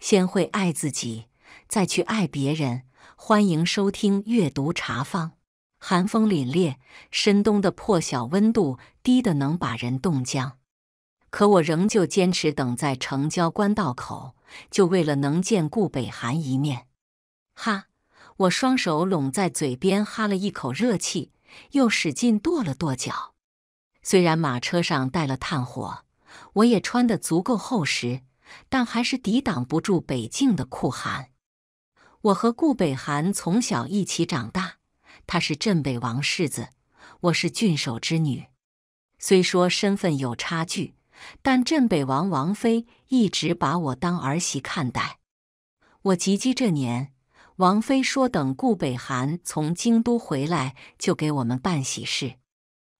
先会爱自己，再去爱别人。欢迎收听阅读茶坊。寒风凛冽，深冬的破晓温度低得能把人冻僵，可我仍旧坚持等在城郊官道口，就为了能见顾北寒一面。哈！我双手拢在嘴边，哈了一口热气，又使劲跺了跺脚。虽然马车上带了炭火，我也穿得足够厚实，但还是抵挡不住北境的酷寒。我和顾北寒从小一起长大，他是镇北王世子，我是郡守之女。虽说身份有差距，但镇北王王妃一直把我当儿媳看待。我及笄这年，王妃说等顾北寒从京都回来就给我们办喜事，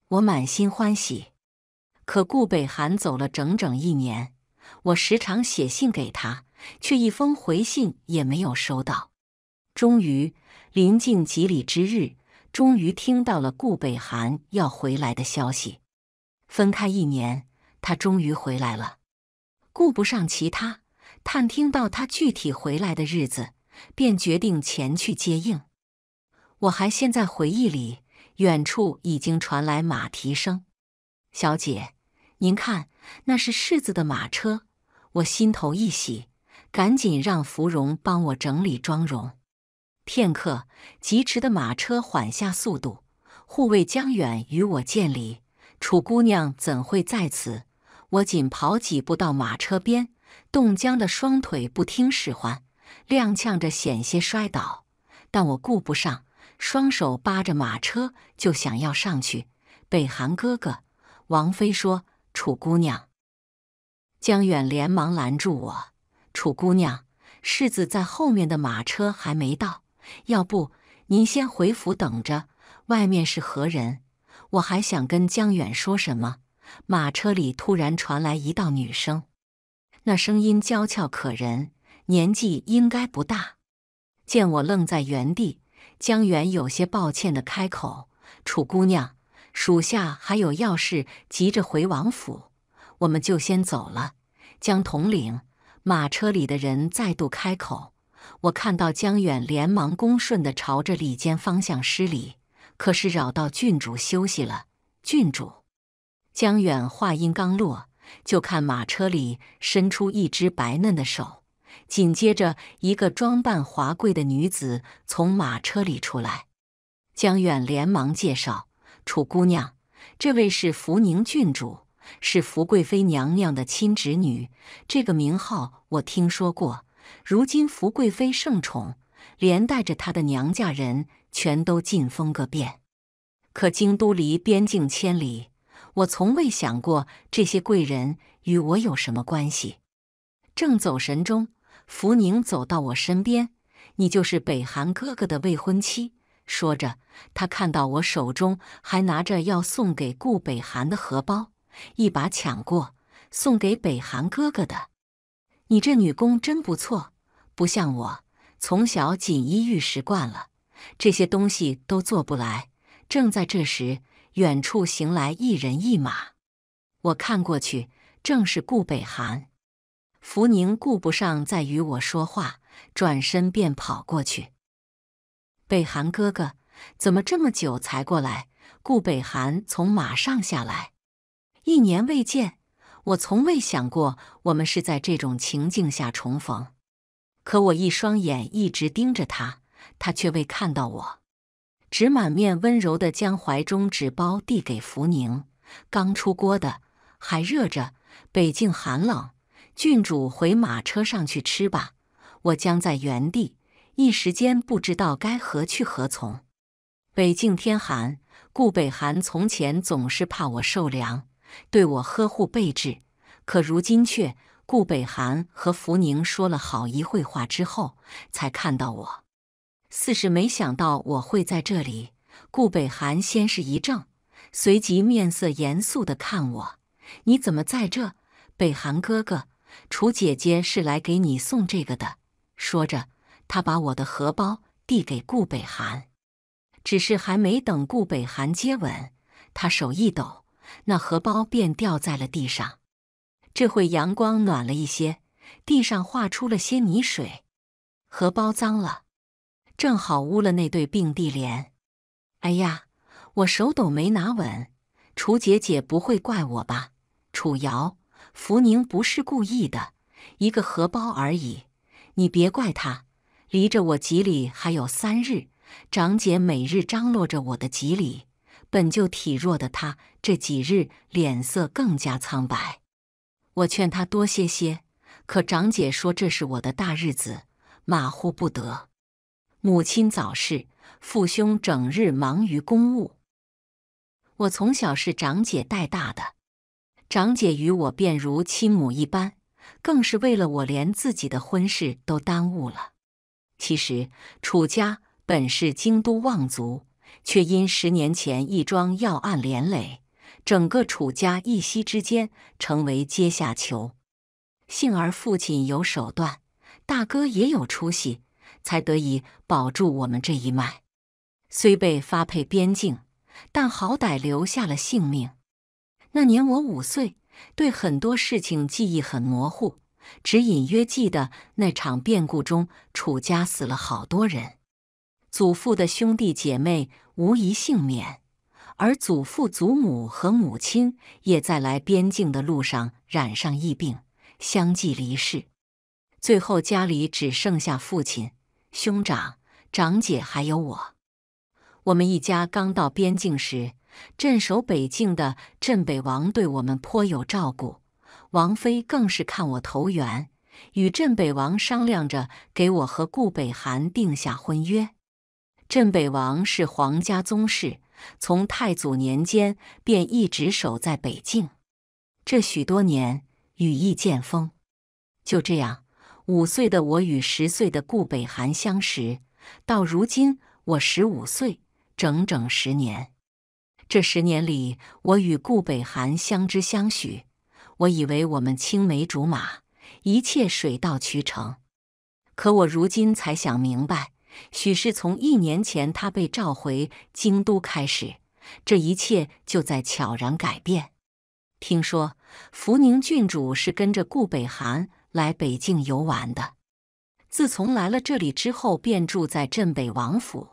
我满心欢喜。可顾北寒走了整整一年，我时常写信给他，却一封回信也没有收到。终于临近吉礼之日，终于听到了顾北寒要回来的消息。分开一年，他终于回来了。顾不上其他，探听到他具体回来的日子，便决定前去接应。我还陷在回忆里，远处已经传来马蹄声。小姐，您看，那是世子的马车。我心头一喜，赶紧让芙蓉帮我整理妆容。片刻，疾驰的马车缓下速度，护卫江远与我见礼。楚姑娘怎会在此？我紧跑几步到马车边，冻僵的双腿不听使唤，踉跄着险些摔倒。但我顾不上，双手扒着马车就想要上去。北韩哥哥，王妃说：“楚姑娘。”江远连忙拦住我：“楚姑娘，世子在后面的马车还没到。”要不您先回府等着，外面是何人？我还想跟江远说什么，马车里突然传来一道女声，那声音娇俏可人，年纪应该不大。见我愣在原地，江远有些抱歉的开口：“楚姑娘，属下还有要事，急着回王府，我们就先走了。”江统领，马车里的人再度开口。我看到江远连忙恭顺地朝着里间方向施礼，可是扰到郡主休息了。郡主，江远话音刚落，就看马车里伸出一只白嫩的手，紧接着一个装扮华贵的女子从马车里出来。江远连忙介绍：“楚姑娘，这位是福宁郡主，是福贵妃娘娘的亲侄女。这个名号我听说过。”如今福贵妃盛宠，连带着她的娘家人全都进封个遍。可京都离边境千里，我从未想过这些贵人与我有什么关系。正走神中，福宁走到我身边：“你就是北韩哥哥的未婚妻。”说着，他看到我手中还拿着要送给顾北韩的荷包，一把抢过，送给北韩哥哥的。你这女工真不错，不像我，从小锦衣玉食惯了，这些东西都做不来。正在这时，远处行来一人一马，我看过去，正是顾北寒。福宁顾不上再与我说话，转身便跑过去。北寒哥哥，怎么这么久才过来？顾北寒从马上下来，一年未见。我从未想过我们是在这种情境下重逢，可我一双眼一直盯着他，他却未看到我，只满面温柔地将怀中纸包递给福宁。刚出锅的，还热着。北境寒冷，郡主回马车上去吃吧。我僵在原地，一时间不知道该何去何从。北境天寒，顾北寒从前总是怕我受凉。对我呵护备至，可如今却顾北寒和福宁说了好一会话之后，才看到我，似是没想到我会在这里。顾北寒先是一怔，随即面色严肃地看我：“你怎么在这？”北寒哥哥，楚姐姐是来给你送这个的。说着，他把我的荷包递给顾北寒，只是还没等顾北寒接吻，他手一抖。那荷包便掉在了地上。这会阳光暖了一些，地上化出了些泥水，荷包脏了，正好污了那对并蒂莲。哎呀，我手抖没拿稳，楚姐姐不会怪我吧？楚瑶，福宁不是故意的，一个荷包而已，你别怪他。离着我吉礼还有三日，长姐每日张罗着我的吉礼，本就体弱的她这几日脸色更加苍白。我劝她多歇歇，可长姐说这是我的大日子，马虎不得。母亲早逝，父兄整日忙于公务，我从小是长姐带大的，长姐与我便如亲母一般，更是为了我连自己的婚事都耽误了。其实楚家本是京都望族，却因十年前一桩要案连累，整个楚家一夕之间成为阶下囚。幸而父亲有手段，大哥也有出息，才得以保住我们这一脉。虽被发配边境，但好歹留下了性命。那年我五岁，对很多事情记忆很模糊。只隐约记得那场变故中，楚家死了好多人，祖父的兄弟姐妹无一幸免，而祖父、祖母和母亲也在来边境的路上染上疫病，相继离世。最后家里只剩下父亲、兄长、长姐还有我。我们一家刚到边境时，镇守北境的镇北王对我们颇有照顾。王妃更是看我投缘，与镇北王商量着给我和顾北寒定下婚约。镇北王是皇家宗室，从太祖年间便一直守在北境，这许多年羽翼渐丰。就这样，五岁的我与十岁的顾北寒相识，到如今我十五岁，整整十年。这十年里，我与顾北寒相知相许。我以为我们青梅竹马，一切水到渠成。可我如今才想明白，许是从一年前他被召回京都开始，这一切就在悄然改变。听说福宁郡主是跟着顾北寒来北境游玩的，自从来了这里之后，便住在镇北王府，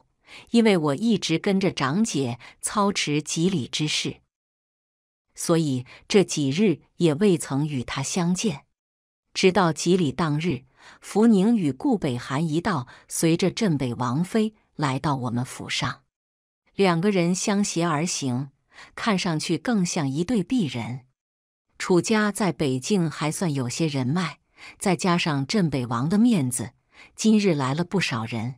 因为我一直跟着长姐操持吉礼之事。所以这几日也未曾与他相见，直到吉礼当日，福宁与顾北寒一道随着镇北王妃来到我们府上，两个人相携而行，看上去更像一对璧人。楚家在北境还算有些人脉，再加上镇北王的面子，今日来了不少人，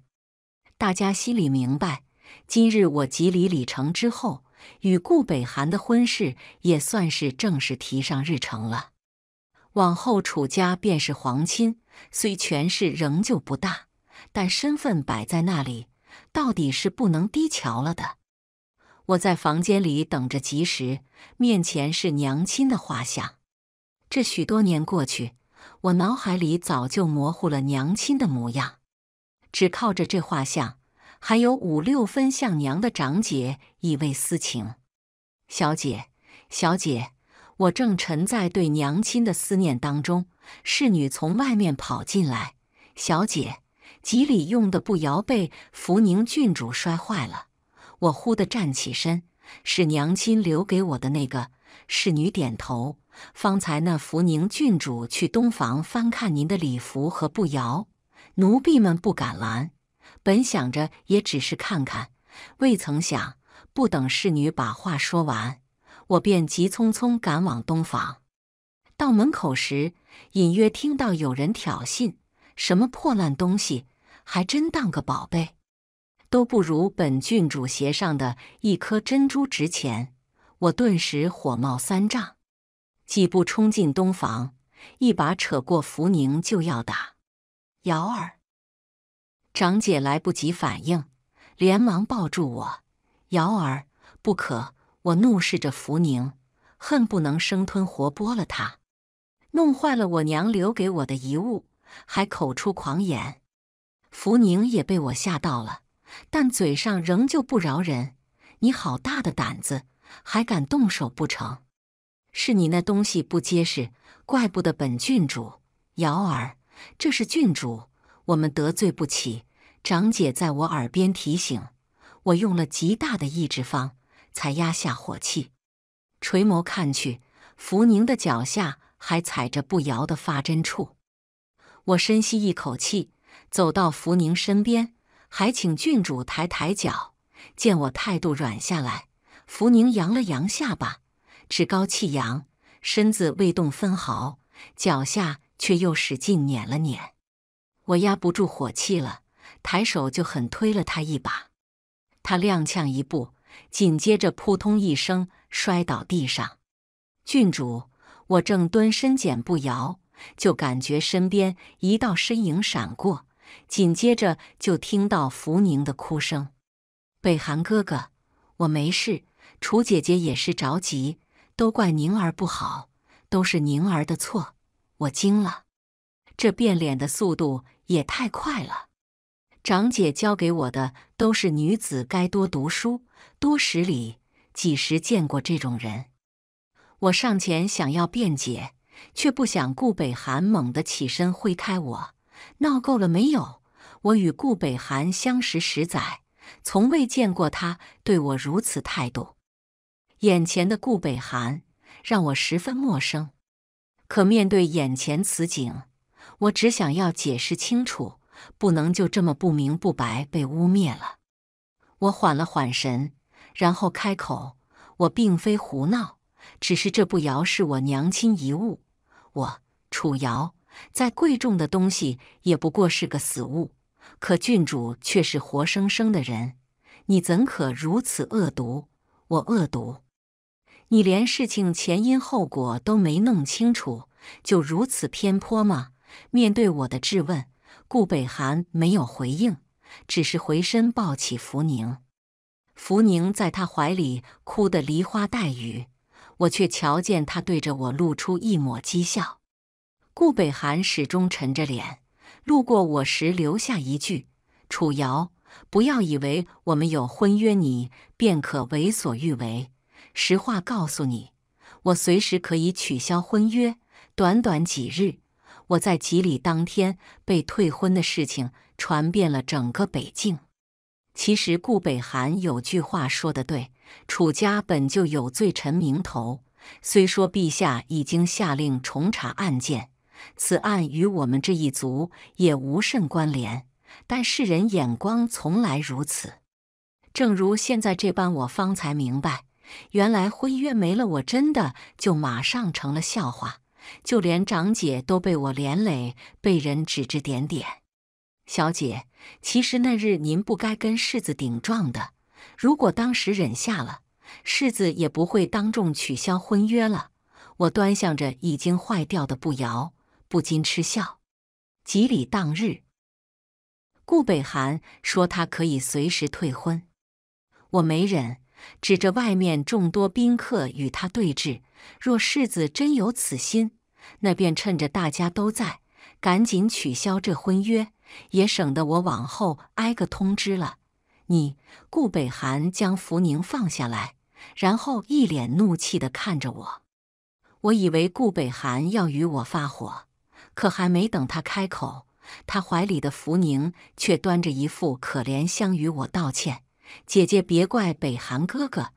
大家心里明白，今日我吉礼礼成之后。与顾北寒的婚事也算是正式提上日程了。往后楚家便是皇亲，虽权势仍旧不大，但身份摆在那里，到底是不能低瞧了的。我在房间里等着吉时，面前是娘亲的画像。这许多年过去，我脑海里早就模糊了娘亲的模样，只靠着这画像。还有五六分像娘的长姐以为私情，小姐，小姐，我正沉在对娘亲的思念当中，侍女从外面跑进来。小姐，吉礼用的步摇被福宁郡主摔坏了。我忽地站起身，是娘亲留给我的那个。侍女点头。方才那福宁郡主去东房翻看您的礼服和步摇，奴婢们不敢拦。本想着也只是看看，未曾想不等侍女把话说完，我便急匆匆赶往东房。到门口时，隐约听到有人挑衅：“什么破烂东西，还真当个宝贝，都不如本郡主鞋上的一颗珍珠值钱。”我顿时火冒三丈，几步冲进东房，一把扯过福宁就要打瑶儿。长姐来不及反应，连忙抱住我。瑶儿，不可！我怒视着福宁，恨不能生吞活剥了他，弄坏了我娘留给我的遗物，还口出狂言。福宁也被我吓到了，但嘴上仍旧不饶人。你好大的胆子，还敢动手不成？是你那东西不结实，怪不得本郡主瑶儿，这是郡主，我们得罪不起。长姐在我耳边提醒，我用了极大的意志方，才压下火气。垂眸看去，福宁的脚下还踩着不摇的发针处。我深吸一口气，走到福宁身边，还请郡主抬抬脚。见我态度软下来，福宁扬了扬下巴，趾高气扬，身子未动分毫，脚下却又使劲碾了碾。我压不住火气了，抬手就狠推了他一把。他踉跄一步，紧接着扑通一声摔倒地上。郡主，我正蹲身捡步摇，就感觉身边一道身影闪过，紧接着就听到福宁的哭声。北寒哥哥，我没事。楚姐姐也是着急，都怪宁儿不好，都是宁儿的错。我惊了，这变脸的速度也太快了。长姐教给我的都是女子该多读书，多识礼，几时见过这种人？我上前想要辩解，却不想顾北寒猛地起身挥开我。闹够了没有？我与顾北寒相识十载。从未见过他对我如此态度，眼前的顾北寒让我十分陌生。可面对眼前此景，我只想要解释清楚，不能就这么不明不白被污蔑了。我缓了缓神，然后开口：“我并非胡闹，只是这步摇是我娘亲遗物。我楚瑶再贵重的东西，也不过是个死物。”可郡主却是活生生的人，你怎可如此恶毒？我恶毒？你连事情前因后果都没弄清楚，就如此偏颇吗？面对我的质问，顾北寒没有回应，只是回身抱起福宁。福宁在他怀里哭得梨花带雨，我却瞧见他对着我露出一抹讥笑。顾北寒始终沉着脸。路过我时，留下一句：“楚瑶，不要以为我们有婚约，你便可为所欲为。实话告诉你，我随时可以取消婚约。短短几日，我在吉礼当天被退婚的事情传遍了整个北境。其实顾北寒有句话说得对：楚家本就有罪臣名头，虽说陛下已经下令重查案件。”此案与我们这一族也无甚关联，但世人眼光从来如此。正如现在这般，我方才明白，原来婚约没了，我真的就马上成了笑话，就连长姐都被我连累，被人指指点点。小姐，其实那日您不该跟世子顶撞的，如果当时忍下了，世子也不会当众取消婚约了。我端详着已经坏掉的步摇。不禁嗤笑。吉礼当日，顾北寒说他可以随时退婚，我没忍，指着外面众多宾客与他对峙。若世子真有此心，那便趁着大家都在，赶紧取消这婚约，也省得我往后挨个通知了。你，顾北寒将福宁放下来，然后一脸怒气地看着我。我以为顾北寒要与我发火。可还没等他开口，他怀里的福宁却端着一副可怜相与我道歉：“姐姐别怪北寒哥哥，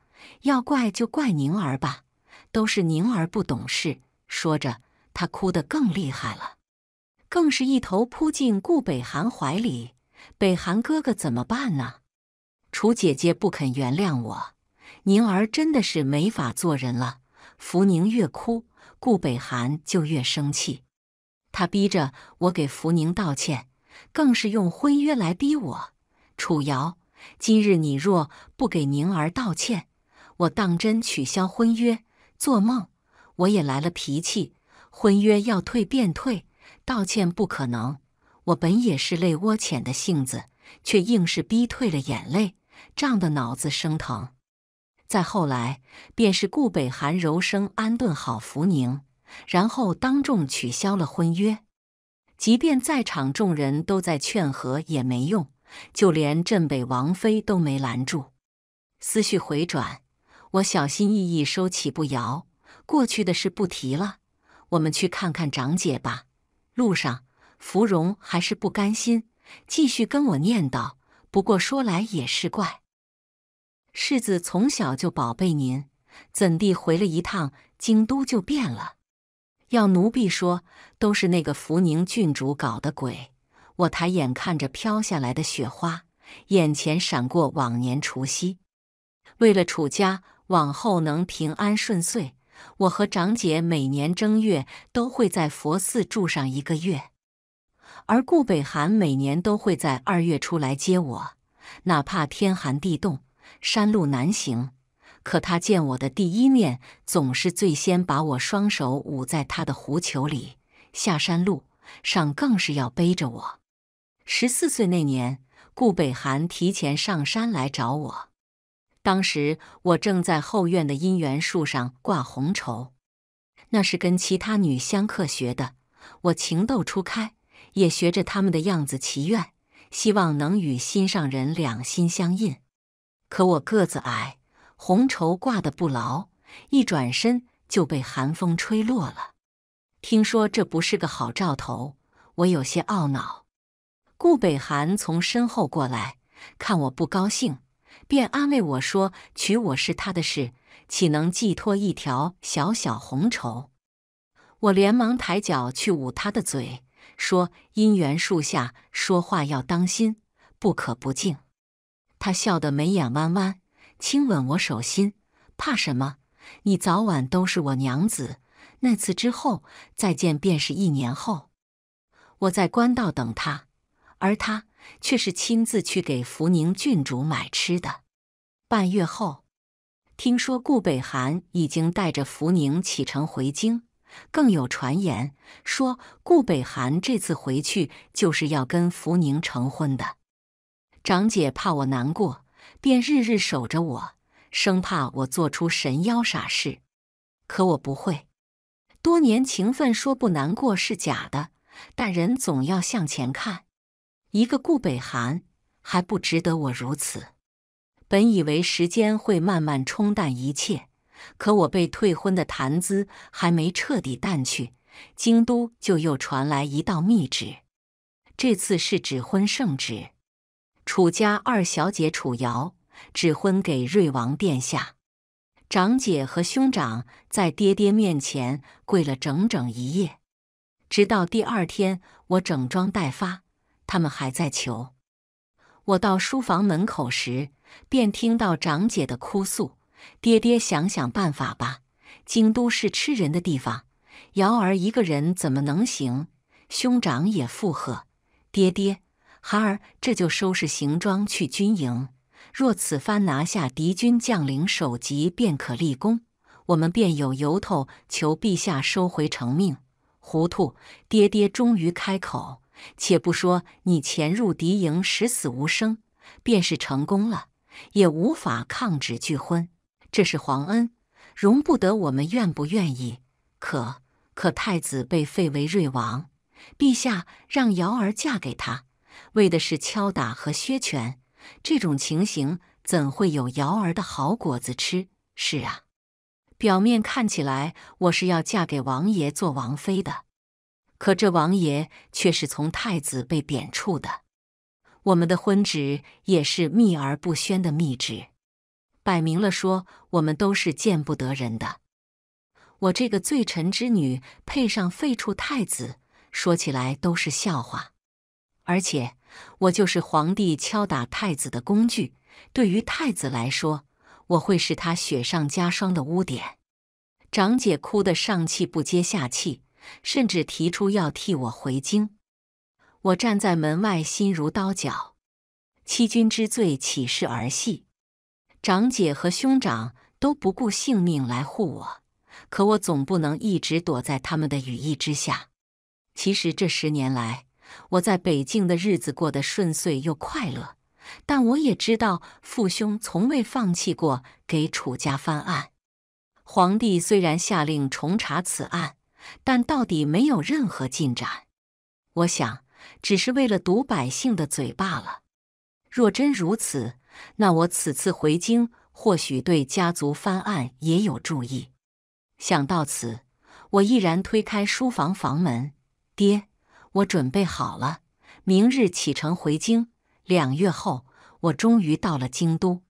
要怪就怪宁儿吧，都是宁儿不懂事。”说着，他哭得更厉害了，更是一头扑进顾北寒怀里。北寒哥哥怎么办呢？楚姐姐不肯原谅我，宁儿真的是没法做人了。福宁越哭，顾北寒就越生气。他逼着我给福宁道歉，更是用婚约来逼我。楚瑶，今日你若不给宁儿道歉，我当真取消婚约。做梦！我也来了脾气，婚约要退便退，道歉不可能。我本也是泪窝浅的性子，却硬是逼退了眼泪，胀得脑子生疼。再后来，便是顾北寒柔声安顿好福宁。然后当众取消了婚约，即便在场众人都在劝和也没用，就连镇北王妃都没拦住。思绪回转，我小心翼翼收起步摇，过去的事不提了。我们去看看长姐吧。路上，芙蓉还是不甘心，继续跟我念叨：“不过说来也是怪，世子从小就宝贝您，怎地回了一趟京都就变了？要奴婢说，都是那个福宁郡主搞的鬼。”我抬眼看着飘下来的雪花，眼前闪过往年除夕。为了楚家往后能平安顺遂，我和长姐每年正月都会在佛寺住上一个月，而顾北寒每年都会在二月初来接我，哪怕天寒地冻，山路难行，可他见我的第一面，总是最先把我双手捂在他的狐裘里。下山路上更是要背着我。十四岁那年，顾北寒提前上山来找我。当时我正在后院的姻缘树上挂红绸，那是跟其他女香客学的。我情窦初开，也学着他们的样子祈愿，希望能与心上人两心相印。可我个子矮，红绸挂得不牢，一转身就被寒风吹落了。听说这不是个好兆头，我有些懊恼。顾北寒从身后过来，看我不高兴，便安慰我说：“娶我是他的事，岂能寄托一条小小红绸？”我连忙抬脚去捂他的嘴，说：“姻缘树下说话要当心，不可不敬。”他笑得眉眼弯弯，亲吻我手心：“怕什么？你早晚都是我娘子。那次之后再见，便是一年后。我在官道等他。”而他却是亲自去给福宁郡主买吃的。半月后，听说顾北寒已经带着福宁启程回京，更有传言说顾北寒这次回去就是要跟福宁成婚的。长姐怕我难过，便日日守着我，生怕我做出神妖傻事。可我不会，多年情分说不难过是假的，但人总要向前看。一个顾北寒还不值得我如此。本以为时间会慢慢冲淡一切，可我被退婚的谈资还没彻底淡去，京都就又传来一道密旨。这次是指婚圣旨，楚家二小姐楚瑶指婚给瑞王殿下。长姐和兄长在爹爹面前跪了整整一夜，直到第二天，我整装待发。他们还在求我到书房门口时，便听到长姐的哭诉：“爹爹，想想办法吧。京都是吃人的地方，瑶儿一个人怎么能行？”兄长也附和：“爹爹，孩儿这就收拾行装去军营。若此番拿下敌军将领首级，便可立功，我们便有由头求陛下收回成命。”糊涂！爹爹终于开口。且不说你潜入敌营十死无生，便是成功了，也无法抗旨拒婚。这是皇恩，容不得我们愿不愿意。可可太子被废为瑞王，陛下让瑶儿嫁给他，为的是敲打和削权。这种情形怎会有瑶儿的好果子吃？是啊，表面看起来我是要嫁给王爷做王妃的。可这王爷却是从太子被贬黜的，我们的婚旨也是秘而不宣的密旨，摆明了说我们都是见不得人的。我这个罪臣之女配上废黜太子，说起来都是笑话。而且我就是皇帝敲打太子的工具，对于太子来说，我会是他雪上加霜的污点。长姐哭得上气不接下气。甚至提出要替我回京，我站在门外，心如刀绞。欺君之罪岂是儿戏？长姐和兄长都不顾性命来护我，可我总不能一直躲在他们的羽翼之下。其实这十年来，我在北境的日子过得顺遂又快乐，但我也知道父兄从未放弃过给楚家翻案。皇帝虽然下令重查此案。但到底没有任何进展，我想只是为了堵百姓的嘴罢了。若真如此，那我此次回京或许对家族翻案也有助益。想到此，我毅然推开书房房门：“爹，我准备好了，明日启程回京。两月后，我终于到了京都。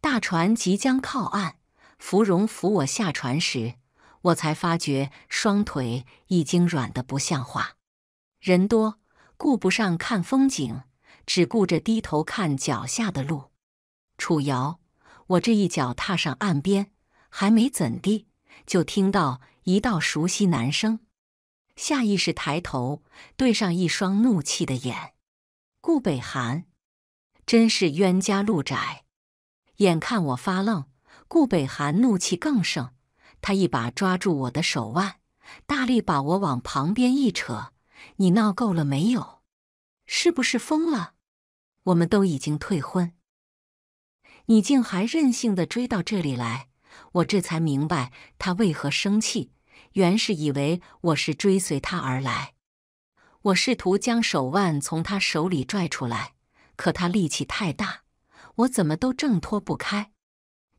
大船即将靠岸，芙蓉扶我下船时，我才发觉双腿已经软得不像话。人多，顾不上看风景，只顾着低头看脚下的路。楚瑶，我这一脚踏上岸边，还没怎地，就听到一道熟悉男声。下意识抬头，对上一双怒气的眼，顾北寒，真是冤家路窄。眼看我发愣，顾北寒怒气更盛，他一把抓住我的手腕，大力把我往旁边一扯：“你闹够了没有？是不是疯了？我们都已经退婚，你竟还任性的追到这里来！”我这才明白他为何生气。原是以为我是追随他而来，我试图将手腕从他手里拽出来，可他力气太大，我怎么都挣脱不开。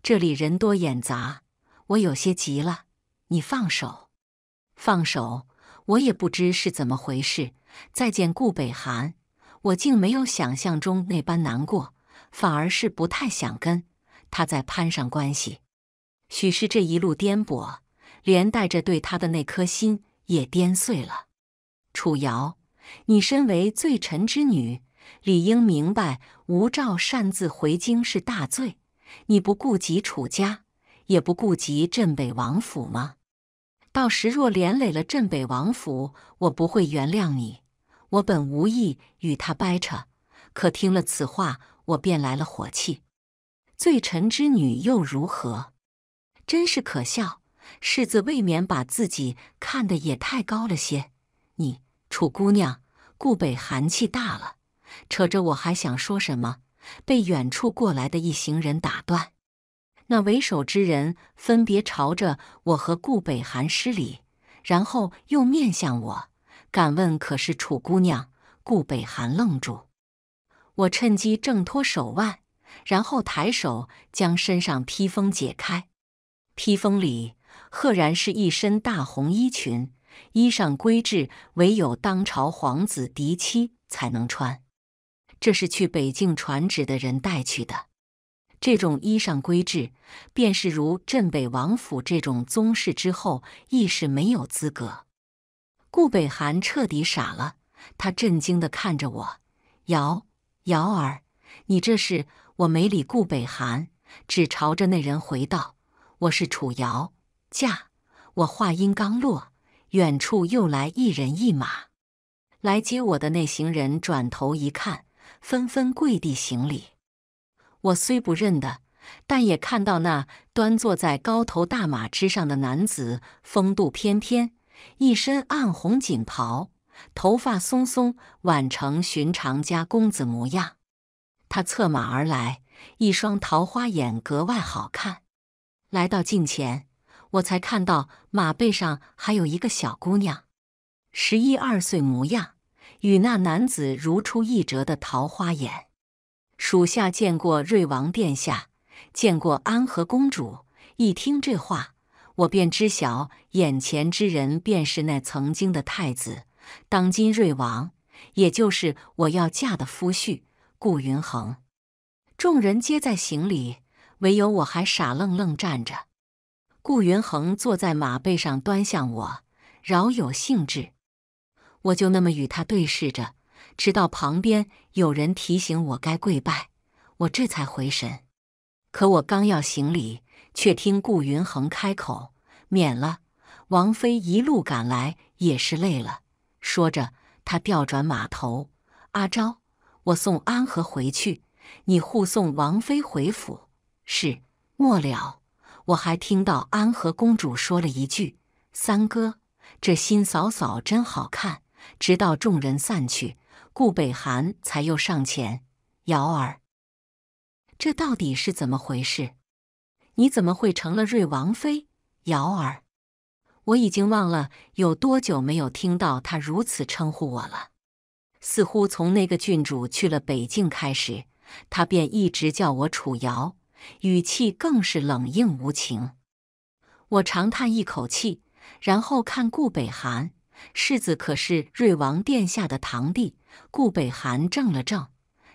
这里人多眼杂，我有些急了。你放手，放手！我也不知是怎么回事。再见顾北寒，我竟没有想象中那般难过，反而是不太想跟他再攀上关系。许是这一路颠簸。连带着对他的那颗心也颠碎了。楚瑶，你身为罪臣之女，理应明白无照擅自回京是大罪。你不顾及楚家，也不顾及镇北王府吗？到时若连累了镇北王府，我不会原谅你。我本无意与他掰扯，可听了此话，我便来了火气。罪臣之女又如何？真是可笑。世子未免把自己看得也太高了些。你楚姑娘，顾北寒气大了，扯着我还想说什么，被远处过来的一行人打断。那为首之人分别朝着我和顾北寒施礼，然后又面向我，敢问可是楚姑娘？顾北寒愣住，我趁机挣脱手腕，然后抬手将身上披风解开，披风里。赫然是一身大红衣裙，衣裳规制，唯有当朝皇子嫡妻才能穿。这是去北境传旨的人带去的。这种衣裳规制，便是如镇北王府这种宗室之后，亦是没有资格。顾北寒彻底傻了，他震惊地看着我：“瑶瑶儿，你这是……”我没理顾北寒，只朝着那人回道：“我是楚瑶。”驾！我话音刚落，远处又来一人一马。来接我的那行人转头一看，纷纷跪地行礼。我虽不认得，但也看到那端坐在高头大马之上的男子风度翩翩，一身暗红锦袍，头发松松，挽成寻常家公子模样。他策马而来，一双桃花眼格外好看。来到近前。我才看到马背上还有一个小姑娘，十一二岁模样，与那男子如出一辙的桃花眼。属下见过瑞王殿下，见过安和公主。一听这话，我便知晓眼前之人便是那曾经的太子，当今瑞王，也就是我要嫁的夫婿顾云衡。众人皆在行礼，唯有我还傻愣愣站着。顾云衡坐在马背上，端向我，饶有兴致。我就那么与他对视着，直到旁边有人提醒我该跪拜，我这才回神。可我刚要行礼，却听顾云衡开口：“免了，王妃一路赶来也是累了。”说着，他调转马头：“阿昭，我送安和回去，你护送王妃回府。”是，末了。我还听到安和公主说了一句：“三哥，这新嫂嫂真好看。”直到众人散去，顾北寒才又上前：“瑶儿，这到底是怎么回事？你怎么会成了瑞王妃？”瑶儿，我已经忘了有多久没有听到他如此称呼我了。似乎从那个郡主去了北境开始，他便一直叫我楚瑶。语气更是冷硬无情。我长叹一口气，然后看顾北寒，世子可是瑞王殿下的堂弟。顾北寒怔了怔，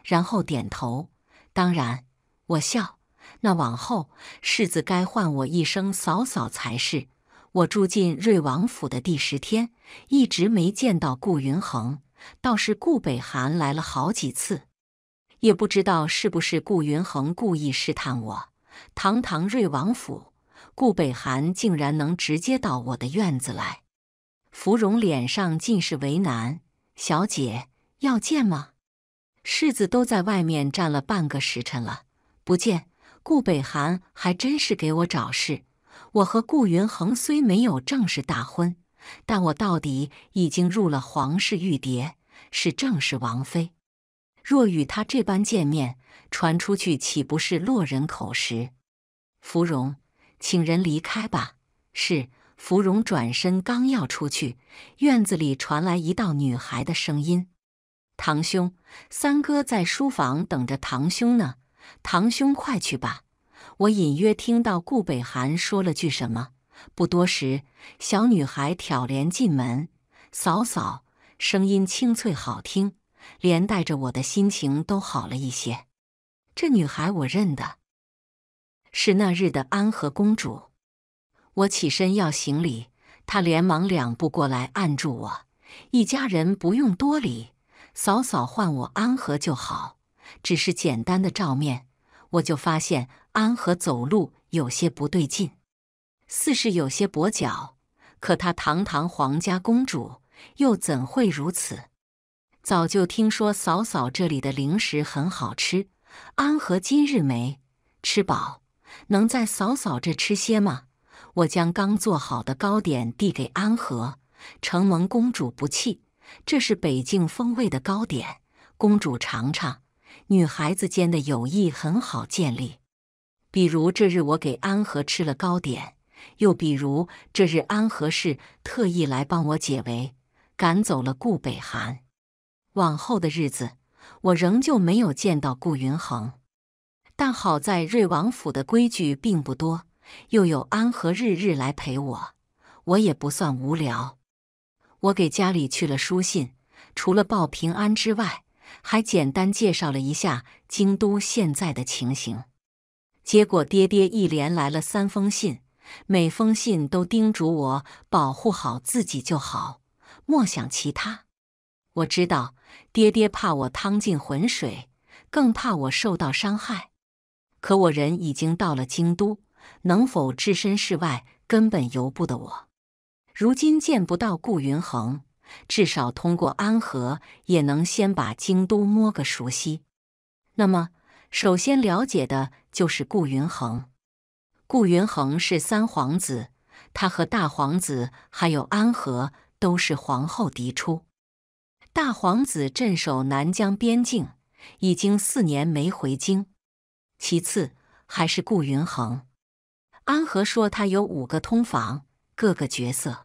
然后点头。当然，我笑。那往后，世子该唤我一声嫂嫂才是。我住进瑞王府的第十天，一直没见到顾云恒，倒是顾北寒来了好几次，也不知道是不是顾云恒故意试探我。堂堂瑞王府，顾北寒竟然能直接到我的院子来。芙蓉脸上尽是为难。小姐要见吗？世子都在外面站了半个时辰了，不见。顾北寒还真是给我找事。我和顾云恒虽没有正式大婚，但我到底已经入了皇室玉蝶，是正式王妃。若与他这般见面，传出去岂不是落人口实？芙蓉，请人离开吧。是。芙蓉转身刚要出去，院子里传来一道女孩的声音：“堂兄，三哥在书房等着堂兄呢。堂兄快去吧。”我隐约听到顾北寒说了句什么。不多时，小女孩挑帘进门：“嫂嫂，声音清脆好听，连带着我的心情都好了一些。这女孩我认得，是那日的安和公主。”我起身要行礼，她连忙两步过来按住我：“一家人不用多礼，嫂嫂唤我安和就好。只是简单的照面，我就发现。”安和走路有些不对劲，似是有些跛脚。可她堂堂皇家公主，又怎会如此？早就听说嫂嫂这里的零食很好吃，安和今日没吃饱，能在嫂嫂这吃些吗？我将刚做好的糕点递给安和，承蒙公主不弃，这是北境风味的糕点，公主尝尝。女孩子间的友谊很好建立。比如这日我给安和吃了糕点，又比如这日安和氏特意来帮我解围，赶走了顾北寒。往后的日子，我仍旧没有见到顾云恒，但好在瑞王府的规矩并不多，又有安和日日来陪我，我也不算无聊。我给家里去了书信，除了报平安之外，还简单介绍了一下京都现在的情形。结果，爹爹一连来了三封信，每封信都叮嘱我保护好自己就好，莫想其他。我知道，爹爹怕我趟进浑水，更怕我受到伤害。可我人已经到了京都，能否置身事外，根本由不得我。如今见不到顾云恒，至少通过安和，也能先把京都摸个熟悉。那么。首先了解的就是顾云恒。顾云恒是三皇子，他和大皇子还有安和都是皇后嫡出。大皇子镇守南疆边境，已经四年没回京。其次还是顾云恒。安和说他有五个通房，各个角色。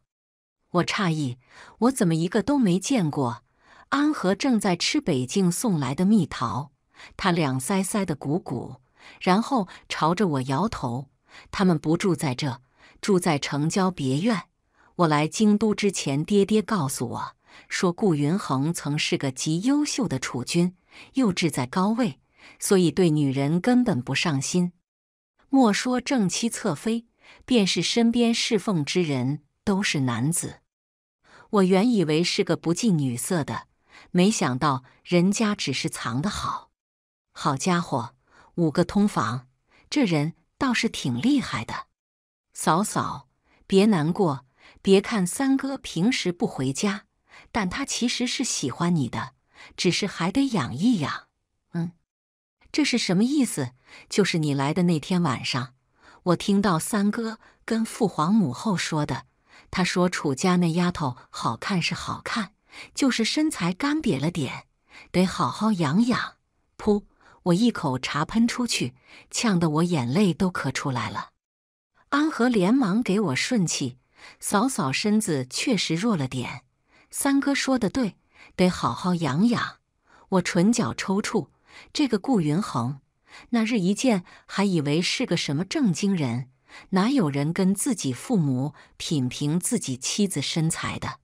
我诧异，我怎么一个都没见过？安和正在吃北境送来的蜜桃。他两腮腮的鼓鼓，然后朝着我摇头。他们不住在这，住在城郊别院。我来京都之前，爹爹告诉我说，顾云恒曾是个极优秀的储君，又志在高位，所以对女人根本不上心。莫说正妻侧妃，便是身边侍奉之人都是男子。我原以为是个不近女色的，没想到人家只是藏得好。好家伙，五个通房，这人倒是挺厉害的。嫂嫂，别难过，别看三哥平时不回家，但他其实是喜欢你的，只是还得养一养。嗯，这是什么意思？就是你来的那天晚上，我听到三哥跟父皇母后说的。他说楚家那丫头好看是好看，就是身材干瘪了点，得好好养养。噗。我一口茶喷出去，呛得我眼泪都咳出来了。安和连忙给我顺气：“嫂嫂身子确实弱了点，三哥说的对，得好好养养。”我唇角抽搐。这个顾云恒，那日一见还以为是个什么正经人，哪有人跟自己父母品评自己妻子身材的？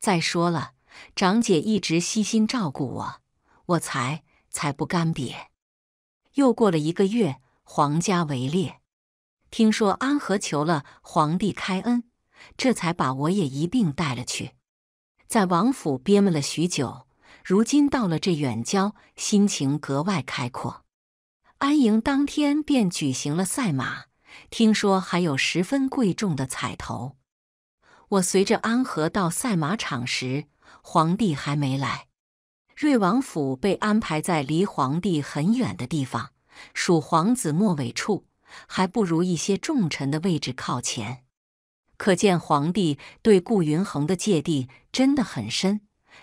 再说了，长姐一直悉心照顾我，我才才不干瘪。又过了一个月，皇家围猎，听说安和求了皇帝开恩，这才把我也一并带了去。在王府憋闷了许久，如今到了这远郊，心情格外开阔。安营当天便举行了赛马，听说还有十分贵重的彩头。我随着安和到赛马场时，皇帝还没来。瑞王府被安排在离皇帝很远的地方，属皇子末尾处，还不如一些重臣的位置靠前。可见皇帝对顾云衡的芥蒂真的很深。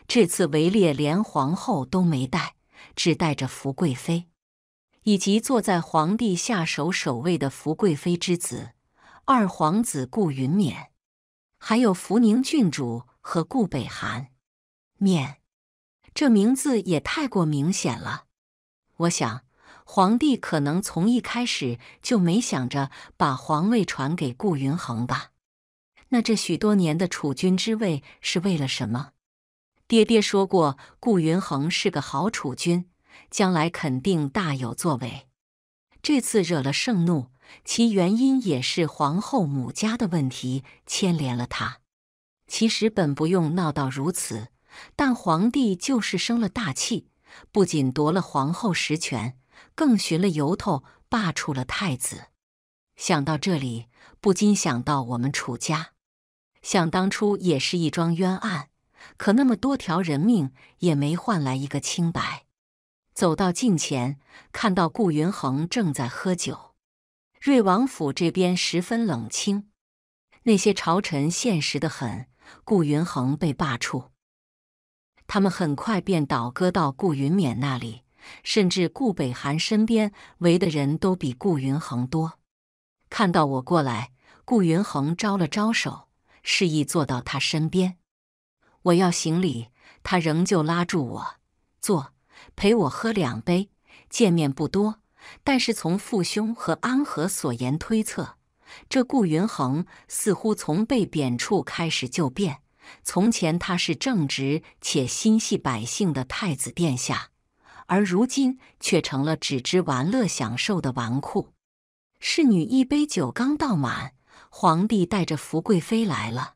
这次围猎连皇后都没带，只带着福贵妃，以及坐在皇帝下手守卫的福贵妃之子二皇子顾云冕。还有福宁郡主和顾北寒，冕，这名字也太过明显了。我想，皇帝可能从一开始就没想着把皇位传给顾云衡吧？那这许多年的储君之位是为了什么？爹爹说过，顾云衡是个好储君，将来肯定大有作为。这次惹了盛怒。其原因也是皇后母家的问题牵连了他。其实本不用闹到如此，但皇帝就是生了大气，不仅夺了皇后实权，更寻了由头罢黜了太子。想到这里，不禁想到我们楚家。想当初也是一桩冤案，可那么多条人命也没换来一个清白。走到近前，看到顾云衡正在喝酒。瑞王府这边十分冷清，那些朝臣现实的很。顾云衡被罢黜，他们很快便倒戈到顾云冕那里，甚至顾北寒身边围的人都比顾云衡多。看到我过来，顾云衡招了招手，示意坐到他身边。我要行礼，他仍旧拉住我坐，陪我喝两杯。见面不多。但是从父兄和安和所言推测，这顾云衡似乎从被贬处开始就变。从前他是正直且心系百姓的太子殿下，而如今却成了只知玩乐享受的纨绔。侍女一杯酒刚倒满，皇帝带着福贵妃来了，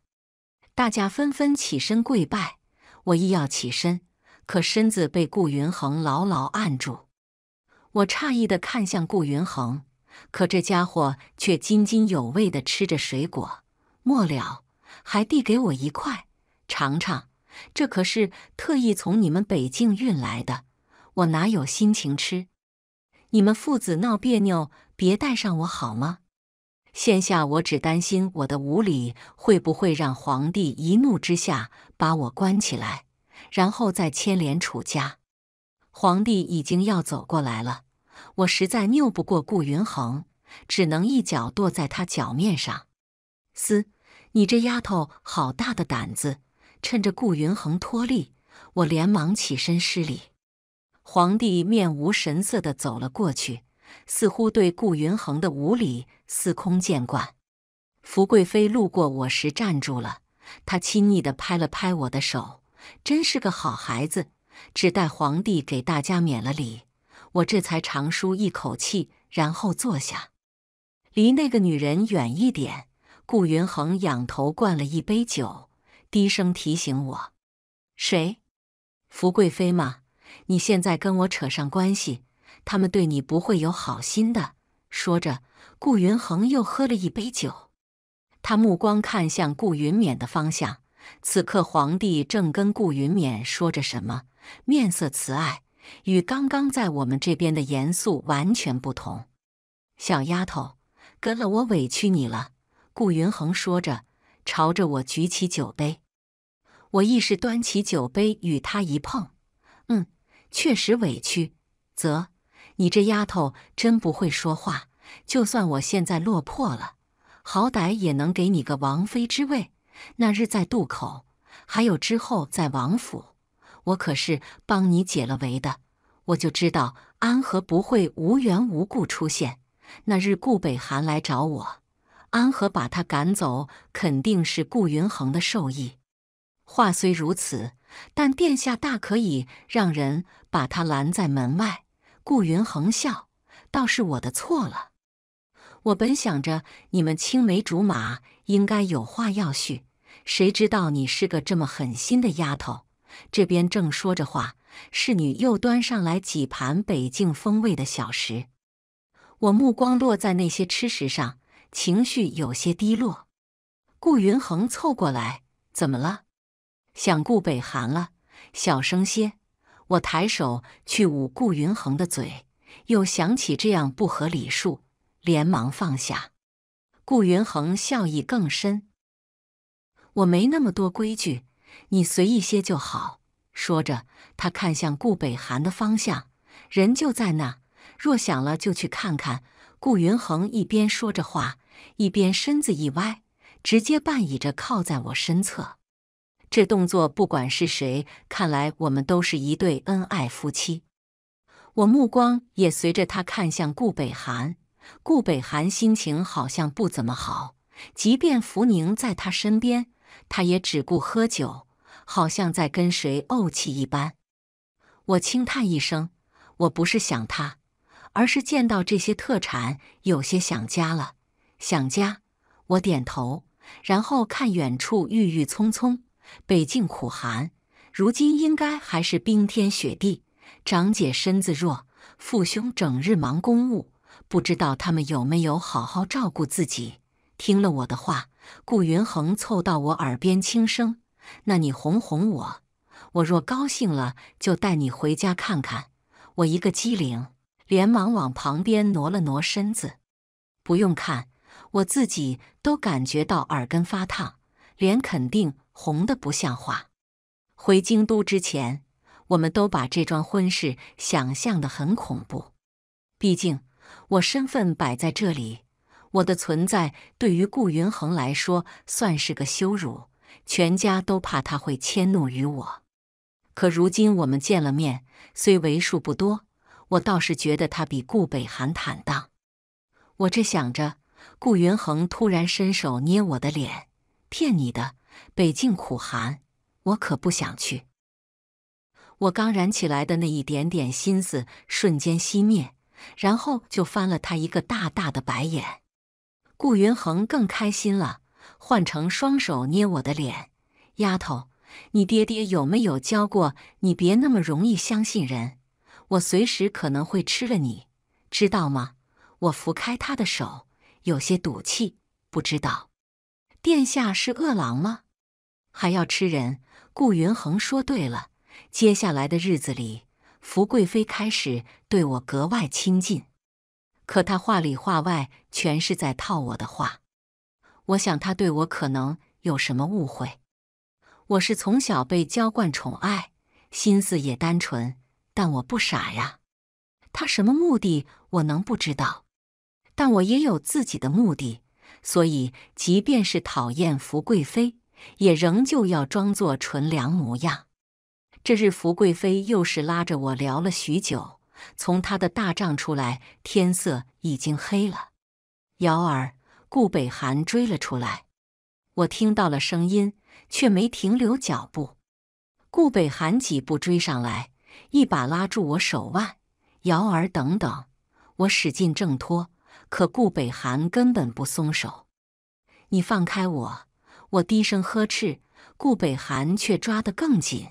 大家纷纷起身跪拜。我亦要起身，可身子被顾云衡牢牢按住。我诧异的看向顾云衡，可这家伙却津津有味的吃着水果，末了还递给我一块，尝尝，这可是特意从你们北境运来的，我哪有心情吃？你们父子闹别扭，别带上我好吗？现下我只担心我的无礼会不会让皇帝一怒之下把我关起来，然后再牵连楚家。皇帝已经要走过来了，我实在拗不过顾云衡，只能一脚跺在他脚面上。嘶！你这丫头好大的胆子！趁着顾云衡脱力，我连忙起身施礼。皇帝面无神色地走了过去，似乎对顾云衡的无礼司空见惯。福贵妃路过我时站住了，她亲昵地拍了拍我的手，真是个好孩子。只待皇帝给大家免了礼，我这才长舒一口气，然后坐下，离那个女人远一点。顾云衡仰头灌了一杯酒，低声提醒我：“谁？福贵妃吗？你现在跟我扯上关系，他们对你不会有好心的。”说着，顾云衡又喝了一杯酒，他目光看向顾云冕的方向。此刻，皇帝正跟顾云冕说着什么。面色慈爱，与刚刚在我们这边的严肃完全不同。小丫头，跟了我委屈你了。顾云衡说着，朝着我举起酒杯。我亦是端起酒杯与他一碰，嗯，确实委屈。啧，你这丫头真不会说话。就算我现在落魄了，好歹也能给你个王妃之位。那日在渡口，还有之后在王府。我可是帮你解了围的，我就知道安和不会无缘无故出现。那日顾北寒来找我，安和把他赶走，肯定是顾云衡的授意。话虽如此，但殿下大可以让人把他拦在门外。顾云恒笑：“倒是我的错了。我本想着你们青梅竹马，应该有话要叙，谁知道你是个这么狠心的丫头。”这边正说着话，侍女又端上来几盘北境风味的小食。我目光落在那些吃食上，情绪有些低落。顾云恒凑过来：“怎么了？想顾北寒了？”小声些。我抬手去捂顾云恒的嘴，又想起这样不合礼数，连忙放下。顾云恒笑意更深。我没那么多规矩，你随意些就好。说着，他看向顾北寒的方向，人就在那。若想了，就去看看。顾云恒一边说着话，一边身子一歪，直接半倚着靠在我身侧。这动作不管是谁，看来我们都是一对恩爱夫妻。我目光也随着他看向顾北寒，顾北寒心情好像不怎么好，即便福宁在他身边，他也只顾喝酒，好像在跟谁怄气一般。我轻叹一声，我不是想他，而是见到这些特产，有些想家了。想家，我点头，然后看远处郁郁葱葱。北境苦寒，如今应该还是冰天雪地。长姐身子弱，父兄整日忙公务，不知道他们有没有好好照顾自己。听了我的话，顾云恒凑到我耳边轻声：“那你哄哄我，我若高兴了，就带你回家看看。”我一个机灵，连忙往旁边挪了挪身子。不用看，我自己都感觉到耳根发烫，脸肯定。红的不像话。回京都之前，我们都把这桩婚事想象的很恐怖。毕竟我身份摆在这里，我的存在对于顾云恒来说算是个羞辱，全家都怕他会迁怒于我。可如今我们见了面，虽为数不多，我倒是觉得他比顾北寒坦荡。我这想着，顾云恒突然伸手捏我的脸：“骗你的。”北境苦寒，我可不想去。我刚燃起来的那一点点心思瞬间熄灭，然后就翻了他一个大大的白眼。顾云恒更开心了，换成双手捏我的脸：“丫头，你爹爹有没有教过你别那么容易相信人？我随时可能会吃了你，知道吗？”我拂开他的手，有些赌气：“不知道，殿下是饿狼吗？”还要吃人，顾云恒说对了。接下来的日子里，福贵妃开始对我格外亲近，可他话里话外全是在套我的话。我想他对我可能有什么误会。我是从小被娇惯宠爱，心思也单纯，但我不傻呀。他什么目的，我能不知道？但我也有自己的目的，所以即便是讨厌福贵妃。也仍旧要装作纯良模样。这日，福贵妃又是拉着我聊了许久。从他的大帐出来，天色已经黑了。瑶儿，顾北寒追了出来。我听到了声音，却没停留脚步。顾北寒几步追上来，一把拉住我手腕：“瑶儿，等等！”我使劲挣脱，可顾北寒根本不松手。你放开我！我低声呵斥，顾北寒却抓得更紧。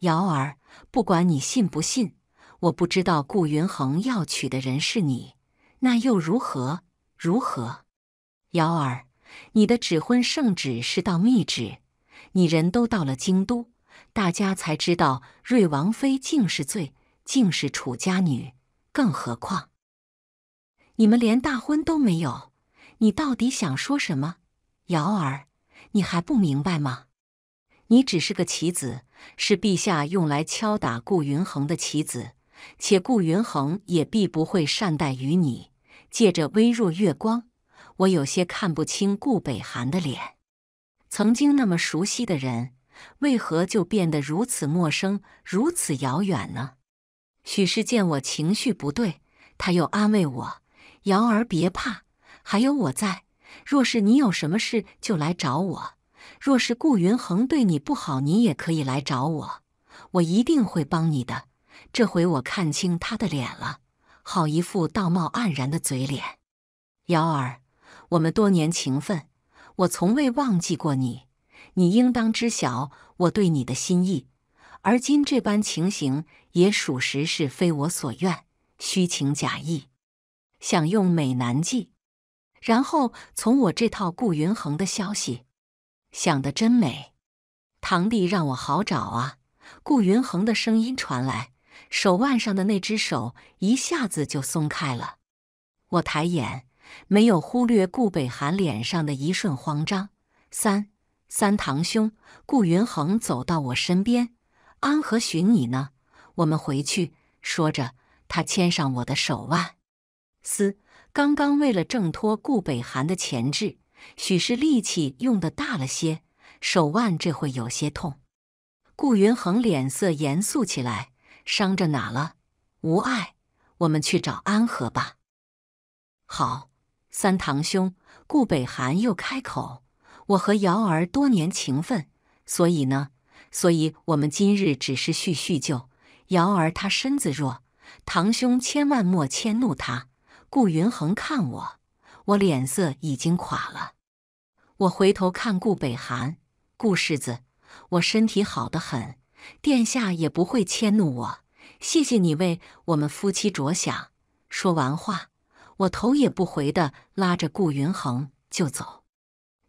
瑶儿，不管你信不信，我不知道顾云恒要娶的人是你，那又如何？如何？瑶儿，你的指婚圣旨是道密旨，你人都到了京都，大家才知道瑞王妃竟是罪，竟是楚家女，更何况你们连大婚都没有，你到底想说什么？瑶儿。你还不明白吗？你只是个棋子，是陛下用来敲打顾云恒的棋子，且顾云恒也必不会善待于你。借着微弱月光，我有些看不清顾北寒的脸。曾经那么熟悉的人，为何就变得如此陌生，如此遥远呢？许是见我情绪不对，他又安慰我：“瑶儿别怕，还有我在。”若是你有什么事，就来找我。若是顾云恒对你不好，你也可以来找我，我一定会帮你的。这回我看清他的脸了，好一副道貌岸然的嘴脸。瑶儿，我们多年情分，我从未忘记过你，你应当知晓我对你的心意。而今这般情形，也属实是非我所愿，虚情假意，想用美男计，然后从我这套顾云恒的消息，想得真美。堂弟让我好找啊！顾云恒的声音传来。手腕上的那只手一下子就松开了，我抬眼，没有忽略顾北寒脸上的一瞬慌张。三三堂兄，顾云恒走到我身边，安和寻你呢，我们回去。说着，他牵上我的手腕。四刚刚为了挣脱顾北寒的钳制，许是力气用的大了些，手腕这会有些痛。顾云恒脸色严肃起来。伤着哪了？无碍，我们去找安和吧。好，三堂兄，顾北寒又开口：“我和瑶儿多年情分，所以呢，所以我们今日只是叙叙旧。瑶儿她身子弱，堂兄千万莫迁怒她。”顾云恒看我，我脸色已经垮了。我回头看顾北寒，顾世子，我身体好得很。殿下也不会迁怒我，谢谢你为我们夫妻着想。说完话，我头也不回的拉着顾云恒就走，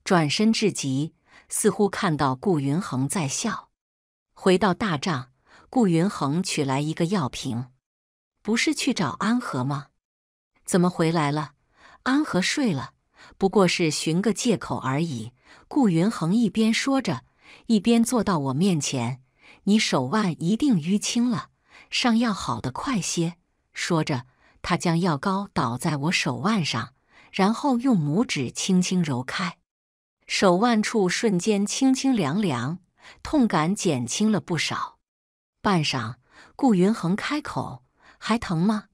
转身至极，似乎看到顾云恒在笑。回到大帐，顾云恒取来一个药瓶，不是去找安和吗？怎么回来了？安和睡了，不过是寻个借口而已。顾云恒一边说着，一边坐到我面前。你手腕一定淤青了，上药好的快些。说着，他将药膏倒在我手腕上，然后用拇指轻轻揉开，手腕处瞬间清清凉凉，痛感减轻了不少。半晌，顾云恒开口：“还疼吗？”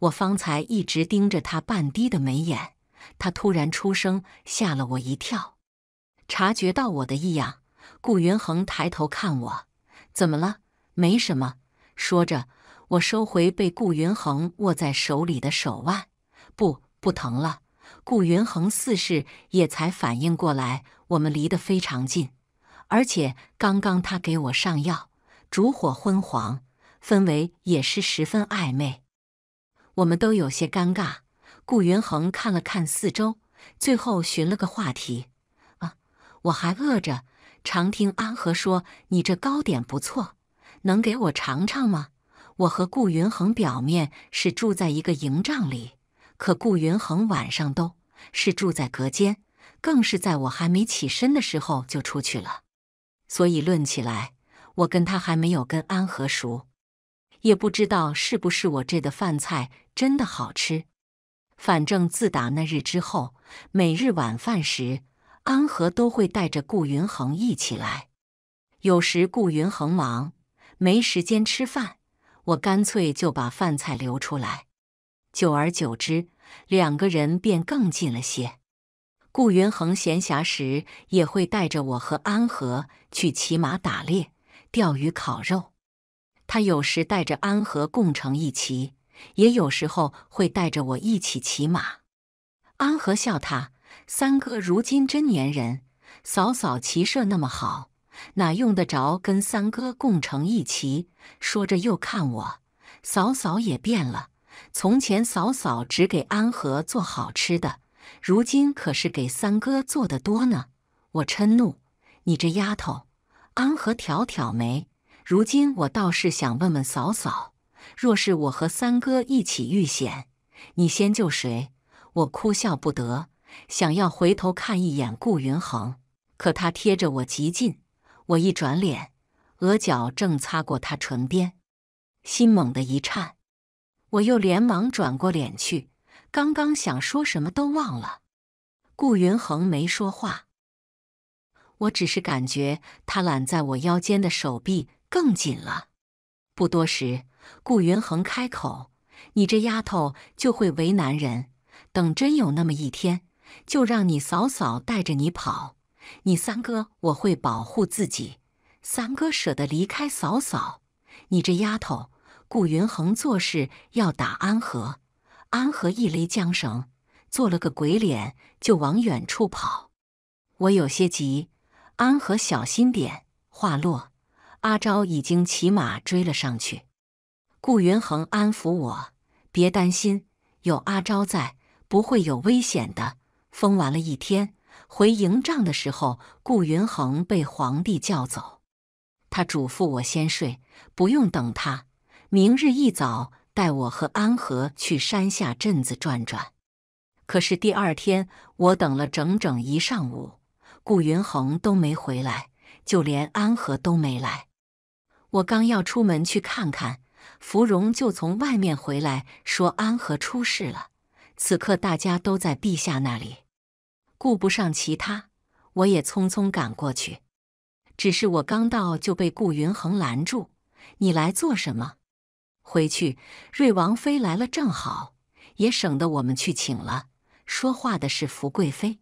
我方才一直盯着他半低的眉眼，他突然出声，吓了我一跳。察觉到我的异样，顾云恒抬头看我。怎么了？没什么。说着，我收回被顾云恒握在手里的手腕，不，不疼了。顾云恒似是也才反应过来，我们离得非常近，而且刚刚他给我上药，烛火昏黄，氛围也是十分暧昧。我们都有些尴尬。顾云恒看了看四周，最后寻了个话题：“啊，我还饿着。”常听安和说你这糕点不错，能给我尝尝吗？我和顾云恒表面是住在一个营帐里，可顾云恒晚上都是住在隔间，更是在我还没起身的时候就出去了。所以论起来，我跟他还没有跟安和熟，也不知道是不是我这的饭菜真的好吃。反正自打那日之后，每日晚饭时。安和都会带着顾云恒一起来，有时顾云恒忙没时间吃饭，我干脆就把饭菜留出来。久而久之，两个人便更近了些。顾云恒闲暇时也会带着我和安和去骑马打猎、钓鱼、烤肉。他有时带着安和共乘一骑，也有时候会带着我一起骑马。安和笑他。三哥如今真粘人，嫂嫂骑射那么好，哪用得着跟三哥共乘一骑？说着又看我，嫂嫂也变了。从前嫂嫂只给安和做好吃的，如今可是给三哥做的多呢。我嗔怒：“你这丫头！”安和挑挑眉：“如今我倒是想问问嫂嫂，若是我和三哥一起遇险，你先救谁？”我哭笑不得。想要回头看一眼顾云恒，可他贴着我极近，我一转脸，额角正擦过他唇边，心猛地一颤，我又连忙转过脸去，刚刚想说什么都忘了。顾云恒没说话，我只是感觉他揽在我腰间的手臂更紧了。不多时，顾云恒开口：“你这丫头就会为难人，等真有那么一天。”就让你嫂嫂带着你跑，你三哥我会保护自己。三哥舍得离开嫂嫂，你这丫头。顾云恒做事要打安和，安和一勒缰绳，做了个鬼脸，就往远处跑。我有些急，安和小心点。话落，阿昭已经骑马追了上去。顾云恒安抚我：“别担心，有阿昭在，不会有危险的。”封完了一天，回营帐的时候，顾云恒被皇帝叫走，他嘱咐我先睡，不用等他。明日一早带我和安和去山下镇子转转。可是第二天，我等了整整一上午，顾云恒都没回来，就连安和都没来。我刚要出门去看看，芙蓉就从外面回来，说安和出事了。此刻大家都在陛下那里，顾不上其他，我也匆匆赶过去。只是我刚到，就被顾云恒拦住：“你来做什么？”回去，瑞王妃来了，正好，也省得我们去请了。说话的是福贵妃。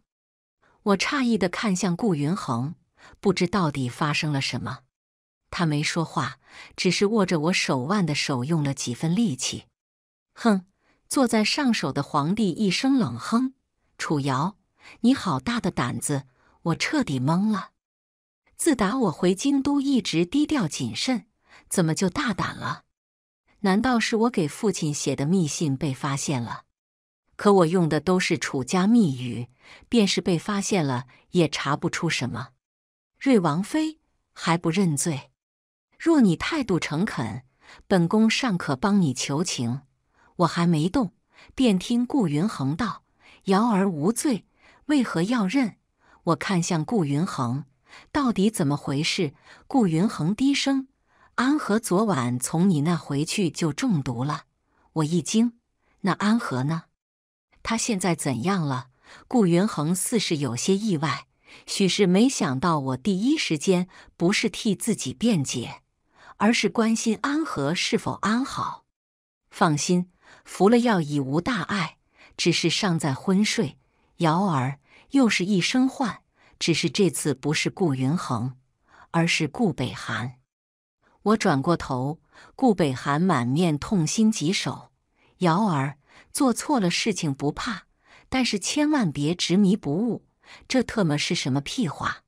我诧异的看向顾云恒，不知到底发生了什么。他没说话，只是握着我手腕的手用了几分力气。哼！坐在上首的皇帝一声冷哼：“楚瑶，你好大的胆子！”我彻底懵了。自打我回京都，一直低调谨慎，怎么就大胆了？难道是我给父亲写的密信被发现了？可我用的都是楚家密语，便是被发现了也查不出什么。瑞王妃还不认罪？若你态度诚恳，本宫尚可帮你求情。我还没动，便听顾云恒道：“瑶儿无罪，为何要认？”我看向顾云恒，到底怎么回事？顾云恒低声。安和昨晚从你那回去就中毒了，我一惊。那安和呢？他现在怎样了？顾云恒似是有些意外，许是没想到我第一时间不是替自己辩解，而是关心安和是否安好。放心，服了药已无大碍，只是尚在昏睡。瑶儿又是一声唤，只是这次不是顾云恒，而是顾北寒。我转过头，顾北寒满面痛心疾首。瑶儿做错了事情不怕，但是千万别执迷不悟。这特么是什么屁话？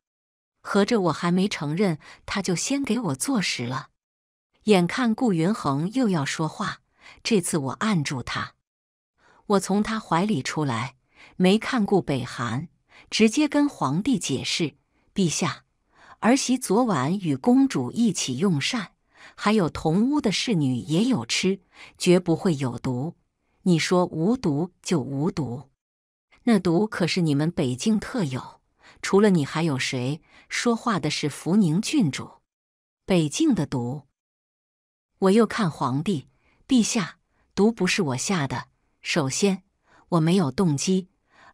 合着我还没承认，他就先给我坐实了。眼看顾云恒又要说话，这次我按住他。我从他怀里出来，没看顾北寒，直接跟皇帝解释：陛下。儿媳昨晚与公主一起用膳，还有同屋的侍女也有吃，绝不会有毒。你说无毒就无毒，那毒可是你们北境特有，除了你还有谁？说话的是福宁郡主，北境的毒。我又看皇帝，陛下，毒不是我下的。首先，我没有动机。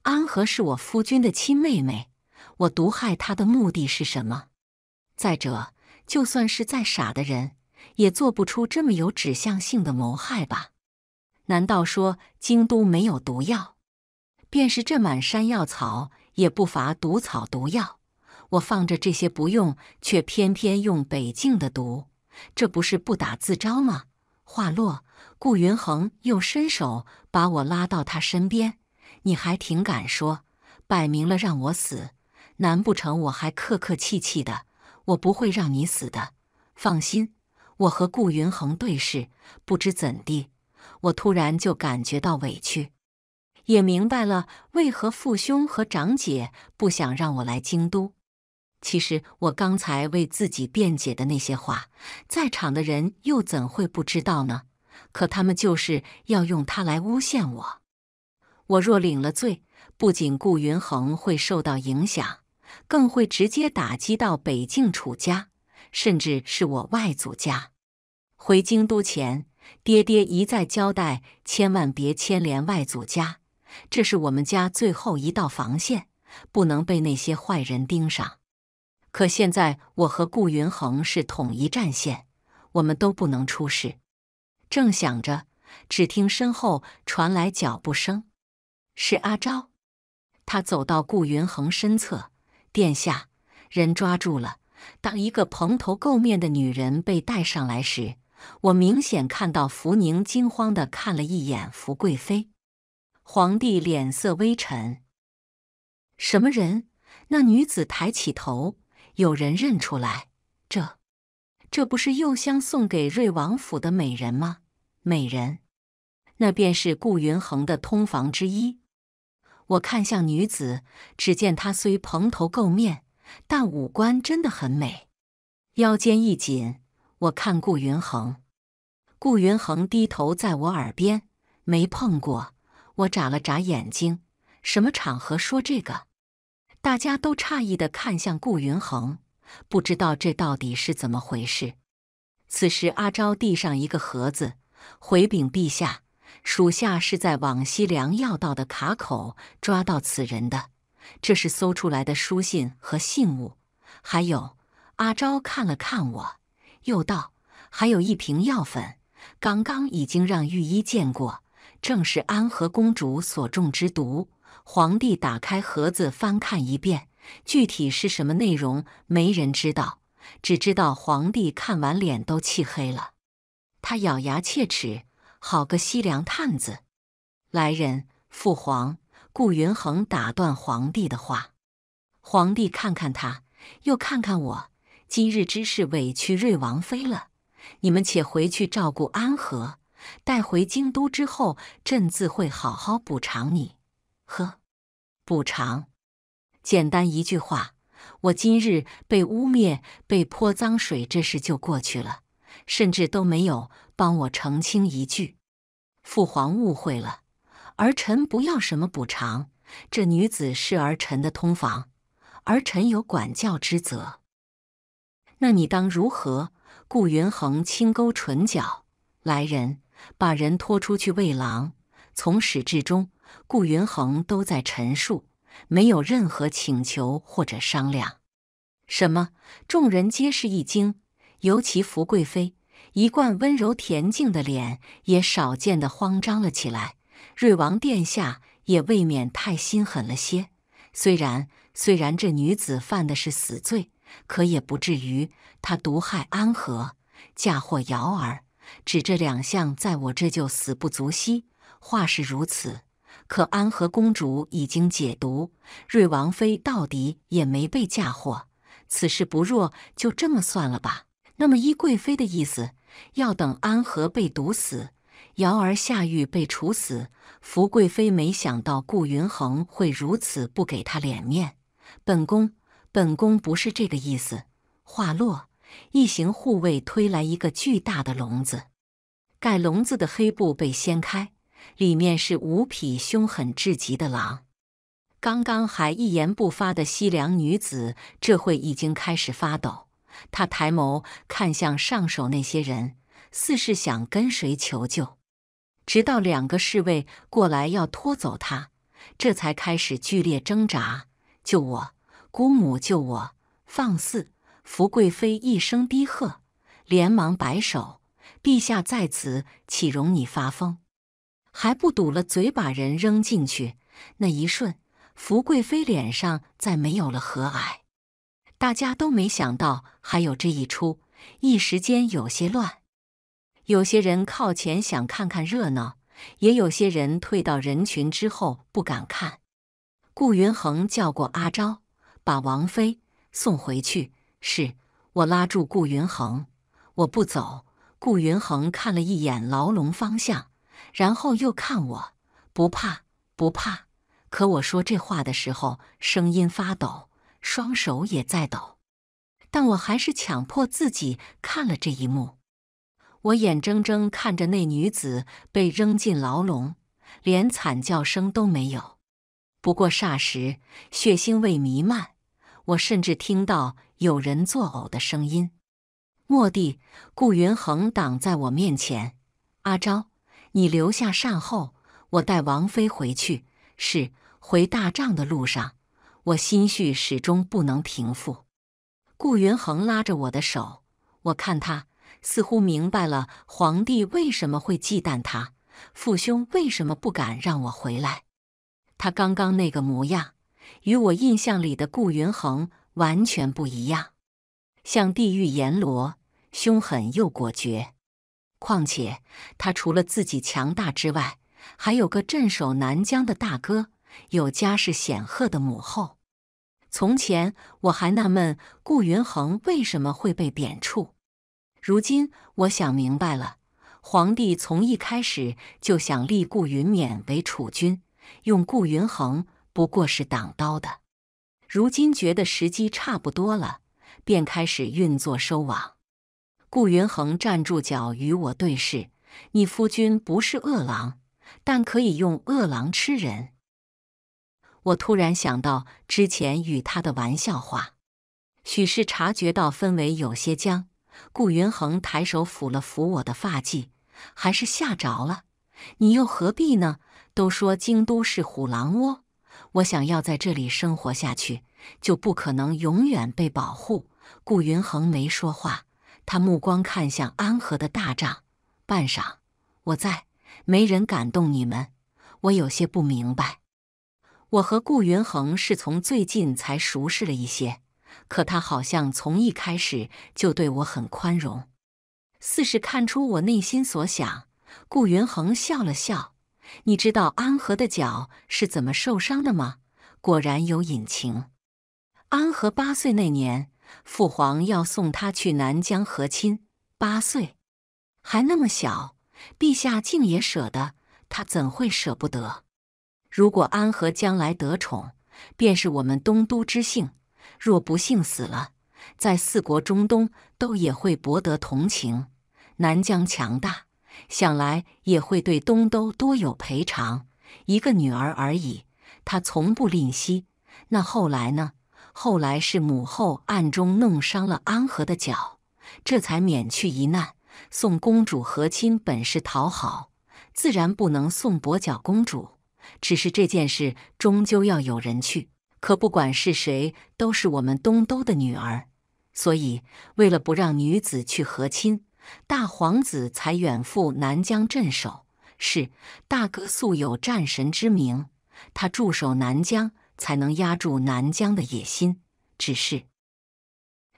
安和是我夫君的亲妹妹，我毒害她的目的是什么？再者，就算是再傻的人，也做不出这么有指向性的谋害吧？难道说京都没有毒药？便是这满山药草，也不乏毒草毒药。我放着这些不用，却偏偏用北境的毒，这不是不打自招吗？话落，顾云恒又伸手把我拉到他身边：“你还挺敢说，摆明了让我死，难不成我还客客气气的？”我不会让你死的，放心。我和顾云恒对视，不知怎地，我突然就感觉到委屈，也明白了为何父兄和长姐不想让我来京都。其实我刚才为自己辩解的那些话，在场的人又怎会不知道呢？可他们就是要用它来诬陷我。我若领了罪，不仅顾云恒会受到影响。更会直接打击到北境楚家，甚至是我外祖家。回京都前，爹爹一再交代，千万别牵连外祖家，这是我们家最后一道防线，不能被那些坏人盯上。可现在我和顾云恒是统一战线，我们都不能出事。正想着，只听身后传来脚步声，是阿昭。他走到顾云恒身侧。殿下，人抓住了。当一个蓬头垢面的女人被带上来时，我明显看到福宁惊慌地看了一眼福贵妃。皇帝脸色微沉。什么人？那女子抬起头，有人认出来，这，这不是右相送给瑞王府的美人吗？美人，那便是顾云衡的通房之一。我看向女子，只见她虽蓬头垢面，但五官真的很美。腰间一紧，我看顾云衡，顾云衡低头在我耳边，没碰过。我眨了眨眼睛，什么场合说这个？大家都诧异地看向顾云衡，不知道这到底是怎么回事。此时，阿昭递上一个盒子，回禀陛下，属下是在往西凉要道的卡口抓到此人的。这是搜出来的书信和信物，还有……阿昭看了看我，又道：“还有一瓶药粉，刚刚已经让御医见过。”正是安和公主所中之毒。皇帝打开盒子翻看一遍，具体是什么内容，没人知道，只知道皇帝看完脸都气黑了。他咬牙切齿：“好个西凉探子！”来人，父皇！顾云衡打断皇帝的话。皇帝看看他，又看看我。今日之事委屈瑞王妃了，你们且回去照顾安和。带回京都之后，朕自会好好补偿你。呵，补偿，简单一句话。我今日被污蔑、被泼脏水，这事就过去了，甚至都没有帮我澄清一句。父皇误会了，儿臣不要什么补偿。这女子是儿臣的通房，儿臣有管教之责。那你当如何？顾云衡轻勾唇角，来人。把人拖出去喂狼。从始至终，顾云衡都在陈述，没有任何请求或者商量。什么？众人皆是一惊，尤其福贵妃，一贯温柔恬静的脸也少见的慌张了起来。瑞王殿下也未免太心狠了些。虽然虽然这女子犯的是死罪，可也不至于她毒害安和，嫁祸瑶儿。只这两项，在我这就死不足惜。话是如此，可安和公主已经解毒，瑞王妃到底也没被嫁祸，此事不若就这么算了吧。那么依贵妃的意思，要等安和被毒死，瑶儿下狱被处死。福贵妃没想到顾云衡会如此不给她脸面。本宫，本宫不是这个意思。话落。一行护卫推来一个巨大的笼子，盖笼子的黑布被掀开，里面是五匹凶狠至极的狼。刚刚还一言不发的西凉女子，这会已经开始发抖。她抬眸看向上手那些人，似是想跟谁求救。直到两个侍卫过来要拖走她，这才开始剧烈挣扎。救我，姑母！救我！放肆！福贵妃一声低喝，连忙摆手：“陛下在此，岂容你发疯？还不堵了嘴，把人扔进去！”那一瞬，福贵妃脸上再没有了和蔼。大家都没想到还有这一出，一时间有些乱。有些人靠前想看看热闹，也有些人退到人群之后不敢看。顾云衡叫过阿昭，把王妃送回去。是我拉住顾云衡，我不走。顾云衡看了一眼牢笼方向，然后又看我，不怕，不怕。可我说这话的时候，声音发抖，双手也在抖。但我还是强迫自己看了这一幕。我眼睁睁看着那女子被扔进牢笼，连惨叫声都没有。不过霎时，血腥味弥漫。我甚至听到有人作呕的声音。蓦地，顾云衡挡在我面前：“阿昭，你留下善后，我带王妃回去。”是回大帐的路上，我心绪始终不能平复。顾云衡拉着我的手，我看他似乎明白了皇帝为什么会忌惮他，父兄为什么不敢让我回来。他刚刚那个模样。与我印象里的顾云衡完全不一样，像地狱阎罗，凶狠又果决。况且他除了自己强大之外，还有个镇守南疆的大哥，有家世显赫的母后。从前我还纳闷顾云衡为什么会被贬黜，如今我想明白了。皇帝从一开始就想立顾云冕为储君，用顾云衡不过是挡刀的。如今觉得时机差不多了，便开始运作收网。顾云衡站住脚与我对视：“你夫君不是恶狼，但可以用恶狼吃人。”我突然想到之前与他的玩笑话，许是察觉到氛围有些僵。顾云衡抬手抚了抚我的发髻。还是吓着了，你又何必呢？都说京都是虎狼窝，我想要在这里生活下去，就不可能永远被保护。顾云衡没说话，他目光看向安和的大帐。半晌，我在，没人敢动你们。我有些不明白。我和顾云衡是从最近才熟识了一些，可他好像从一开始就对我很宽容。似是看出我内心所想，顾云衡笑了笑：“你知道安和的脚是怎么受伤的吗？”果然有隐情。安和八岁那年，父皇要送他去南疆和亲，八岁还那么小，陛下竟也舍得，他怎会舍不得？如果安和将来得宠，便是我们东都之幸；若不幸死了，在四国中东都也会博得同情。南疆强大，想来也会对东都多有赔偿。一个女儿而已，他从不吝惜。那后来呢？后来是母后暗中弄伤了安和的脚，这才免去一难。送公主和亲本是讨好，自然不能送跛脚公主。只是这件事终究要有人去，可不管是谁，都是我们东都的女儿。所以，为了不让女子去和亲。大皇子才远赴南疆镇守，是大哥素有战神之名，他驻守南疆，才能压住南疆的野心。只是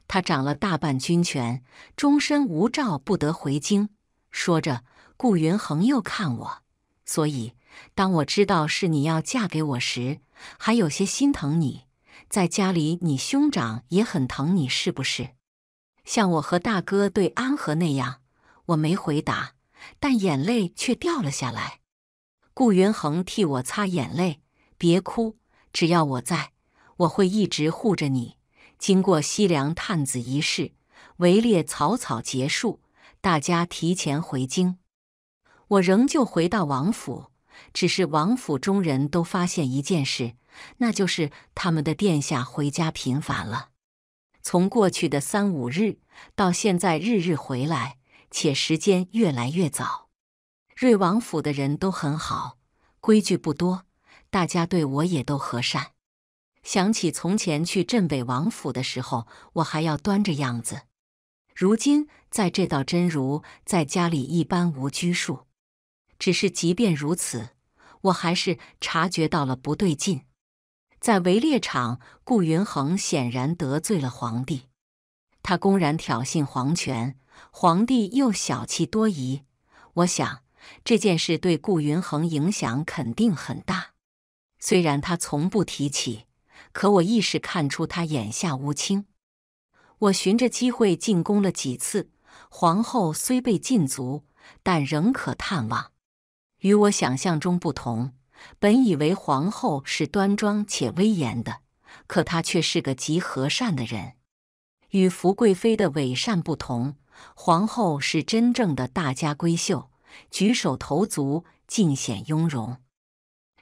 他掌了大半军权，终身无诏不得回京。说着，顾云衡又看我，所以当我知道是你要嫁给我时，还有些心疼你。在家里，你兄长也很疼你，是不是？像我和大哥对安和那样，我没回答，但眼泪却掉了下来。顾云衡替我擦眼泪，别哭，只要我在，我会一直护着你。经过西凉探子一事，围猎草草结束，大家提前回京，我仍旧回到王府。只是王府中人都发现一件事，那就是他们的殿下回家频繁了。从过去的三五日到现在日日回来，且时间越来越早。瑞王府的人都很好，规矩不多，大家对我也都和善。想起从前去镇北王府的时候，我还要端着样子，如今在这道真如在家里一般无拘束。只是即便如此，我还是察觉到了不对劲。在围猎场，顾云衡显然得罪了皇帝，他公然挑衅皇权，皇帝又小气多疑。我想这件事对顾云衡影响肯定很大。虽然他从不提起，可我一时看出他眼下无清。我寻着机会进宫了几次，皇后虽被禁足，但仍可探望。与我想象中不同。本以为皇后是端庄且威严的，可她却是个极和善的人。与福贵妃的伪善不同，皇后是真正的大家闺秀，举手投足尽显雍容。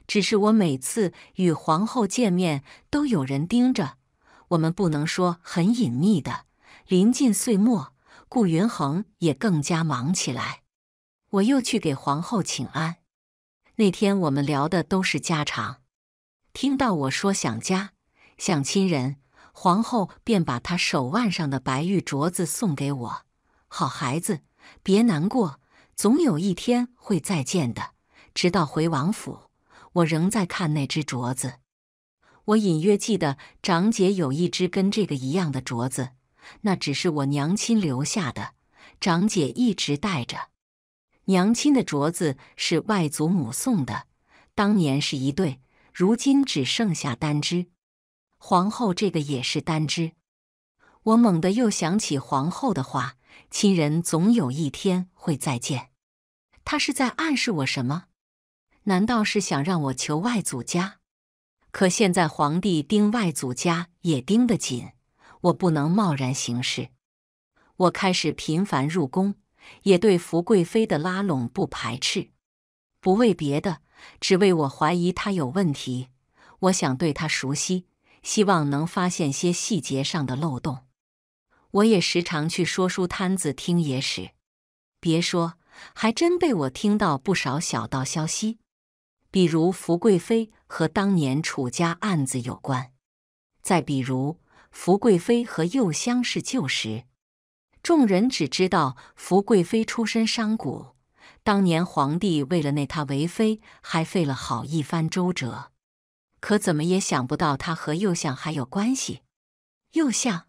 只是我每次与皇后见面，都有人盯着。我们不能说很隐秘的。临近岁末，顾云衡也更加忙起来。我又去给皇后请安。那天我们聊的都是家常，听到我说想家、想亲人，皇后便把她手腕上的白玉镯子送给我。好孩子，别难过，总有一天会再见的。直到回王府，我仍在看那只镯子。我隐约记得长姐有一只跟这个一样的镯子，那只是我娘亲留下的，长姐一直戴着。娘亲的镯子是外祖母送的，当年是一对，如今只剩下单只。皇后这个也是单只。我猛地又想起皇后的话：“亲人总有一天会再见。”她是在暗示我什么？难道是想让我求外祖家？可现在皇帝盯外祖家也盯得紧，我不能贸然行事。我开始频繁入宫，也对福贵妃的拉拢不排斥，不为别的，只为我怀疑她有问题。我想对她熟悉，希望能发现些细节上的漏洞。我也时常去说书摊子听野史，别说，还真被我听到不少小道消息。比如福贵妃和当年楚家案子有关，再比如福贵妃和佑香是旧识。众人只知道福贵妃出身商贾，当年皇帝为了纳她为妃，还费了好一番周折。可怎么也想不到她和右相还有关系。右相，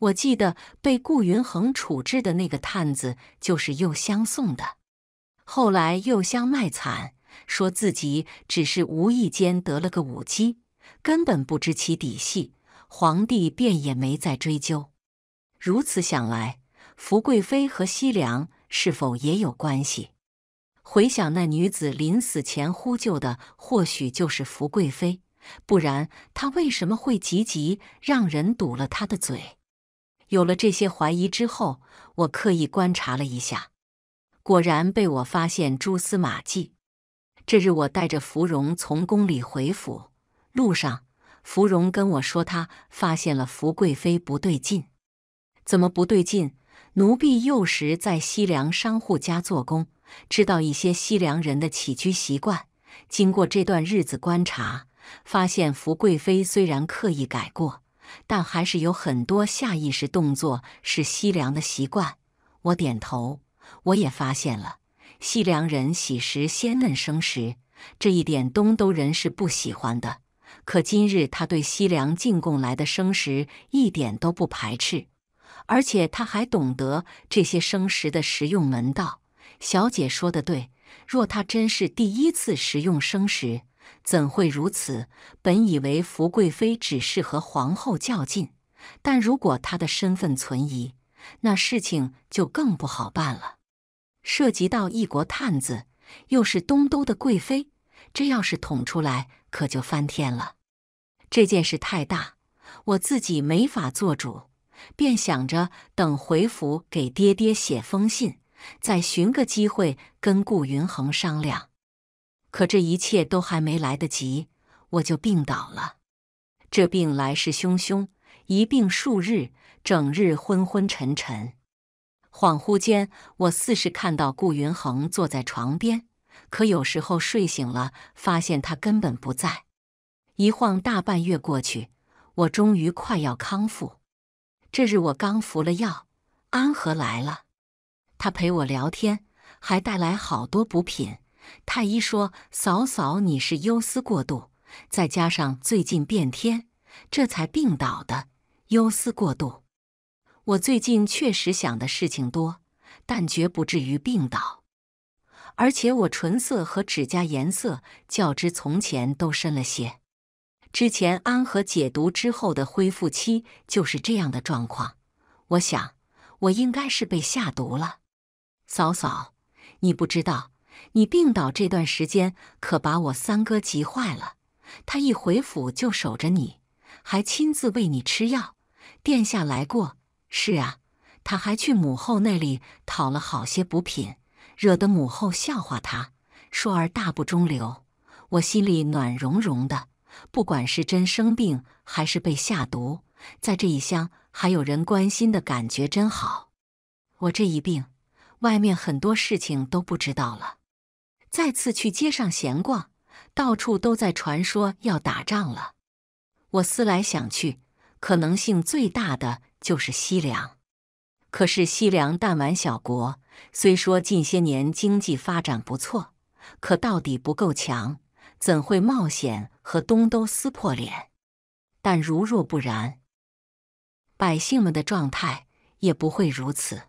我记得被顾云衡处置的那个探子就是右相送的。后来右相卖惨。说自己只是无意间得了个舞姬，根本不知其底细，皇帝便也没再追究。如此想来，福贵妃和西凉是否也有关系？回想那女子临死前呼救的，或许就是福贵妃，不然她为什么会急急让人堵了她的嘴？有了这些怀疑之后，我刻意观察了一下，果然被我发现蛛丝马迹。这日，我带着芙蓉从宫里回府，路上，芙蓉跟我说，她发现了福贵妃不对劲。怎么不对劲？奴婢幼时在西凉商户家做工，知道一些西凉人的起居习惯。经过这段日子观察，发现福贵妃虽然刻意改过，但还是有很多下意识动作是西凉的习惯。我点头，我也发现了。西凉人喜食鲜嫩生食，这一点东都人是不喜欢的。可今日他对西凉进贡来的生食一点都不排斥，而且他还懂得这些生食的食用门道。小姐说的对，若他真是第一次食用生食，怎会如此？本以为福贵妃只是和皇后较劲，但如果她的身份存疑，那事情就更不好办了。涉及到一国探子，又是东都的贵妃，这要是捅出来，可就翻天了。这件事太大，我自己没法做主，便想着等回府给爹爹写封信，再寻个机会跟顾云衡商量。可这一切都还没来得及，我就病倒了。这病来势汹汹，一病数日，整日昏昏沉沉。恍惚间，我似是看到顾云衡坐在床边，可有时候睡醒了，发现他根本不在。一晃大半月过去，我终于快要康复。这日我刚服了药，安和来了，他陪我聊天，还带来好多补品。太医说：“嫂嫂，你是忧思过度，再加上最近变天，这才病倒的。忧思过度。”我最近确实想的事情多，但绝不至于病倒。而且我唇色和指甲颜色较之从前都深了些。之前安和解毒之后的恢复期就是这样的状况。我想，我应该是被下毒了。嫂嫂，你不知道，你病倒这段时间可把我三哥急坏了。他一回府就守着你，还亲自喂你吃药。殿下来过。是啊，他还去母后那里讨了好些补品，惹得母后笑话他，说儿大不中留。我心里暖融融的，不管是真生病还是被下毒，在这一乡还有人关心的感觉真好。我这一病，外面很多事情都不知道了。再次去街上闲逛，到处都在传说要打仗了。我思来想去，可能性最大的。就是西凉，可是西凉弹丸小国，虽说近些年经济发展不错，可到底不够强。怎会冒险和东都撕破脸？但如若不然，百姓们的状态也不会如此。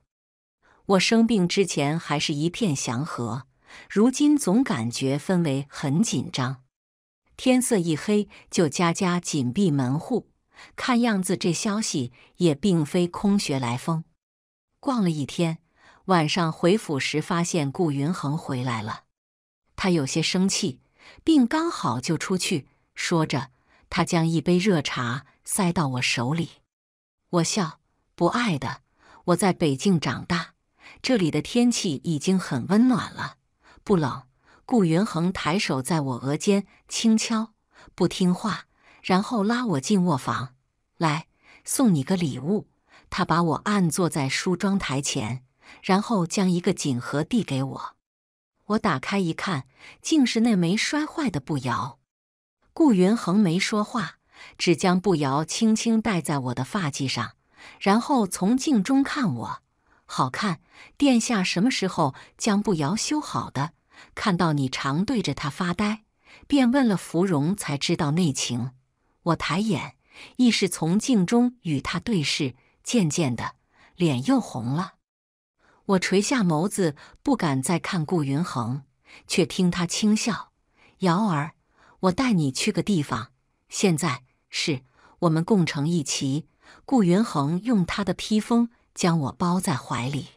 我生病之前还是一片祥和，如今总感觉氛围很紧张。天色一黑，就家家紧闭门户。看样子这消息也并非空穴来风。逛了一天，晚上回府时发现顾云恒回来了，他有些生气，病刚好就出去。说着，他将一杯热茶塞到我手里。我笑：“不爱的，我在北京长大，这里的天气已经很温暖了，不冷。”顾云恒抬手在我额间轻敲，不听话，然后拉我进卧房，来送你个礼物。他把我按坐在梳妆台前，然后将一个锦盒递给我。我打开一看，竟是那枚摔坏的步摇。顾云恒没说话，只将步摇轻轻戴在我的发髻上，然后从镜中看我，好看。殿下什么时候将步摇修好的？看到你常对着他发呆，便问了芙蓉，才知道内情。我抬眼，亦是从镜中与他对视，渐渐的脸又红了。我垂下眸子，不敢再看顾云恒，却听他轻笑：“瑶儿，我带你去个地方。现在是我们共乘一骑。”顾云恒用他的披风将我包在怀里。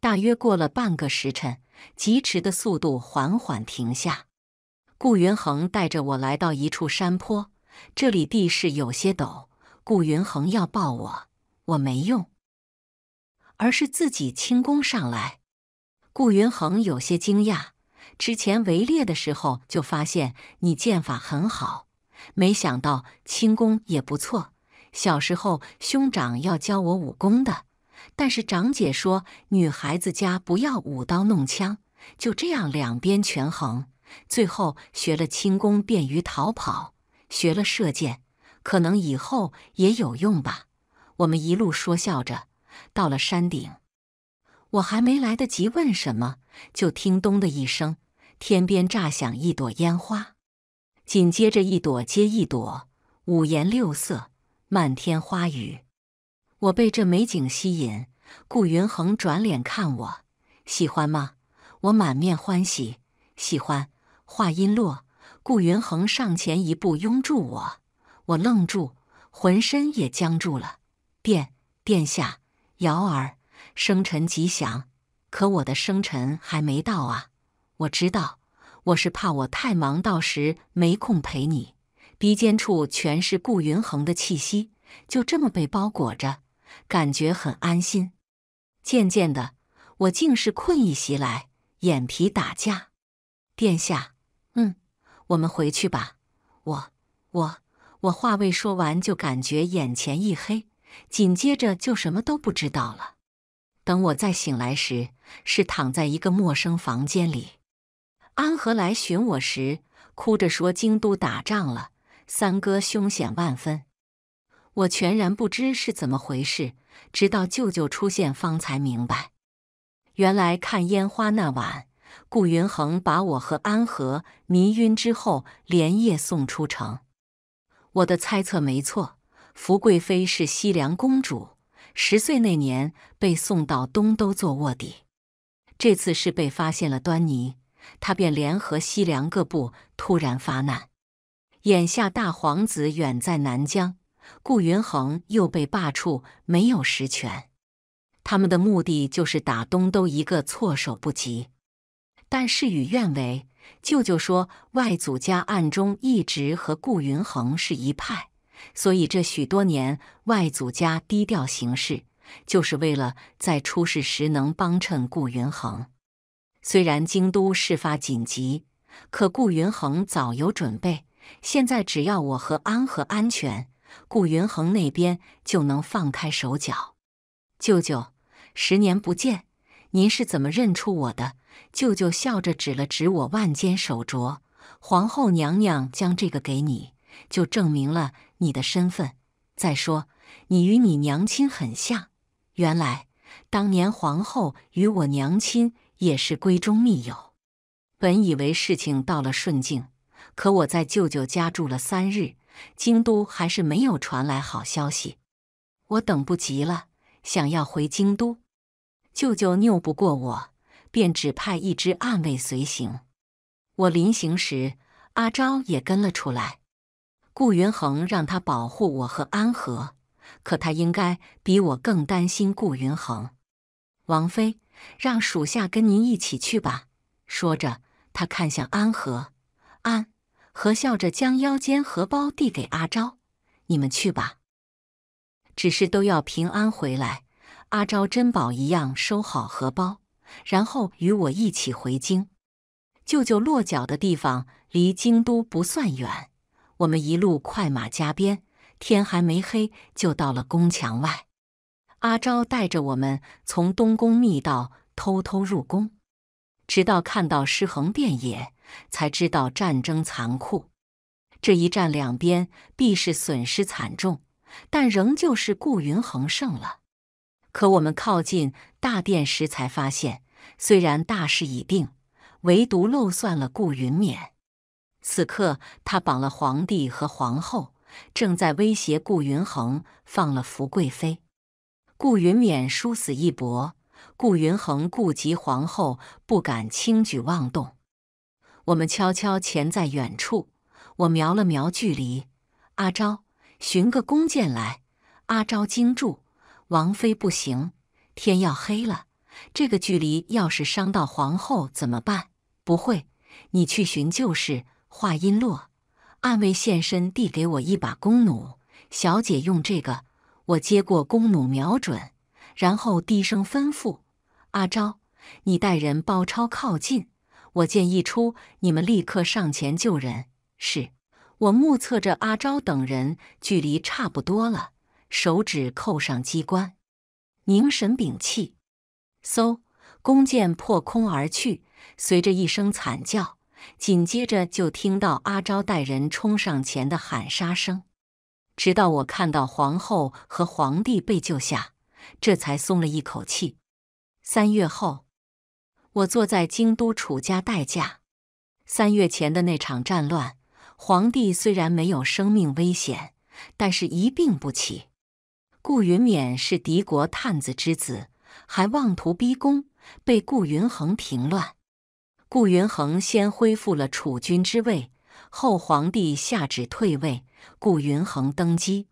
大约过了半个时辰。疾驰的速度缓缓停下，顾云恒带着我来到一处山坡，这里地势有些陡。顾云恒要抱我，我没用，而是自己轻功上来。顾云恒有些惊讶，之前围猎的时候就发现你剑法很好，没想到轻功也不错。小时候兄长要教我武功的。但是长姐说，女孩子家不要舞刀弄枪，就这样两边权衡。最后学了轻功，便于逃跑；学了射箭，可能以后也有用吧。我们一路说笑着，到了山顶。我还没来得及问什么，就听“咚”的一声，天边炸响一朵烟花，紧接着一朵接一朵，五颜六色，漫天花雨。我被这美景吸引，顾云恒转脸看我，喜欢吗？我满面欢喜，喜欢。话音落，顾云恒上前一步拥住我，我愣住，浑身也僵住了。殿殿下，瑶儿，生辰吉祥。可我的生辰还没到啊！我知道，我是怕我太忙，到时没空陪你。鼻尖处全是顾云恒的气息，就这么被包裹着。感觉很安心，渐渐的，我竟是困意袭来，眼皮打架。殿下，嗯，我们回去吧。我、我、我话未说完，就感觉眼前一黑，紧接着就什么都不知道了。等我再醒来时，是躺在一个陌生房间里。安和来寻我时，哭着说京都打仗了，三哥凶险万分。我全然不知是怎么回事，直到舅舅出现，方才明白。原来看烟花那晚，顾云恒把我和安和迷晕之后，连夜送出城。我的猜测没错，福贵妃是西凉公主，十岁那年被送到东都做卧底。这次是被发现了端倪，她便联合西凉各部突然发难。眼下大皇子远在南疆。顾云恒又被罢黜，没有实权。他们的目的就是打东都一个措手不及。但事与愿违，舅舅说外祖家暗中一直和顾云恒是一派，所以这许多年外祖家低调行事，就是为了在出事时能帮衬顾云恒。虽然京都事发紧急，可顾云恒早有准备。现在只要我和安和安全。顾云恒那边就能放开手脚。舅舅，十年不见，您是怎么认出我的？舅舅笑着指了指我腕间手镯，皇后娘娘将这个给你，就证明了你的身份。再说，你与你娘亲很像。原来，当年皇后与我娘亲也是闺中密友。本以为事情到了顺境，可我在舅舅家住了三日，京都还是没有传来好消息。我等不及了，想要回京都。舅舅拗不过我，便指派一支暗卫随行。我临行时，阿昭也跟了出来。顾云恒让他保护我和安和，可他应该比我更担心顾云恒。王妃，让属下跟您一起去吧。说着，他看向安和，安和笑着将腰间荷包递给阿昭：“你们去吧，只是都要平安回来。”阿昭珍宝一样收好荷包，然后与我一起回京。舅舅落脚的地方离京都不算远，我们一路快马加鞭，天还没黑就到了宫墙外。阿昭带着我们从东宫密道偷偷入宫，直到看到尸横遍野，才知道战争残酷。这一战两边必是损失惨重，但仍旧是顾云衡胜了。可我们靠近大殿时，才发现，虽然大事已定，唯独漏算了顾云冕。此刻，他绑了皇帝和皇后，正在威胁顾云衡放了福贵妃。顾云冕殊死一搏，顾云衡顾及皇后，不敢轻举妄动。我们悄悄潜在远处，我瞄了瞄距离，阿昭，寻个弓箭来。阿昭惊住。王妃不行，天要黑了，这个距离要是伤到皇后怎么办？不会，你去寻就是。话音落，暗卫现身，递给我一把弓弩。小姐用这个。我接过弓弩，瞄准，然后低声吩咐：“阿昭，你带人包抄靠近。我剑一出，你们立刻上前救人。”是。我目测着阿昭等人距离差不多了。手指扣上机关，凝神屏气，嗖，弓箭破空而去。随着一声惨叫，紧接着就听到阿昭带人冲上前的喊杀声。直到我看到皇后和皇帝被救下，这才松了一口气。三月后，我坐在京都楚家待嫁。三月前的那场战乱，皇帝虽然没有生命危险，但是一病不起。顾云冕是敌国探子之子，还妄图逼宫，被顾云衡平乱。顾云衡先恢复了储君之位，后皇帝下旨退位，顾云衡登基。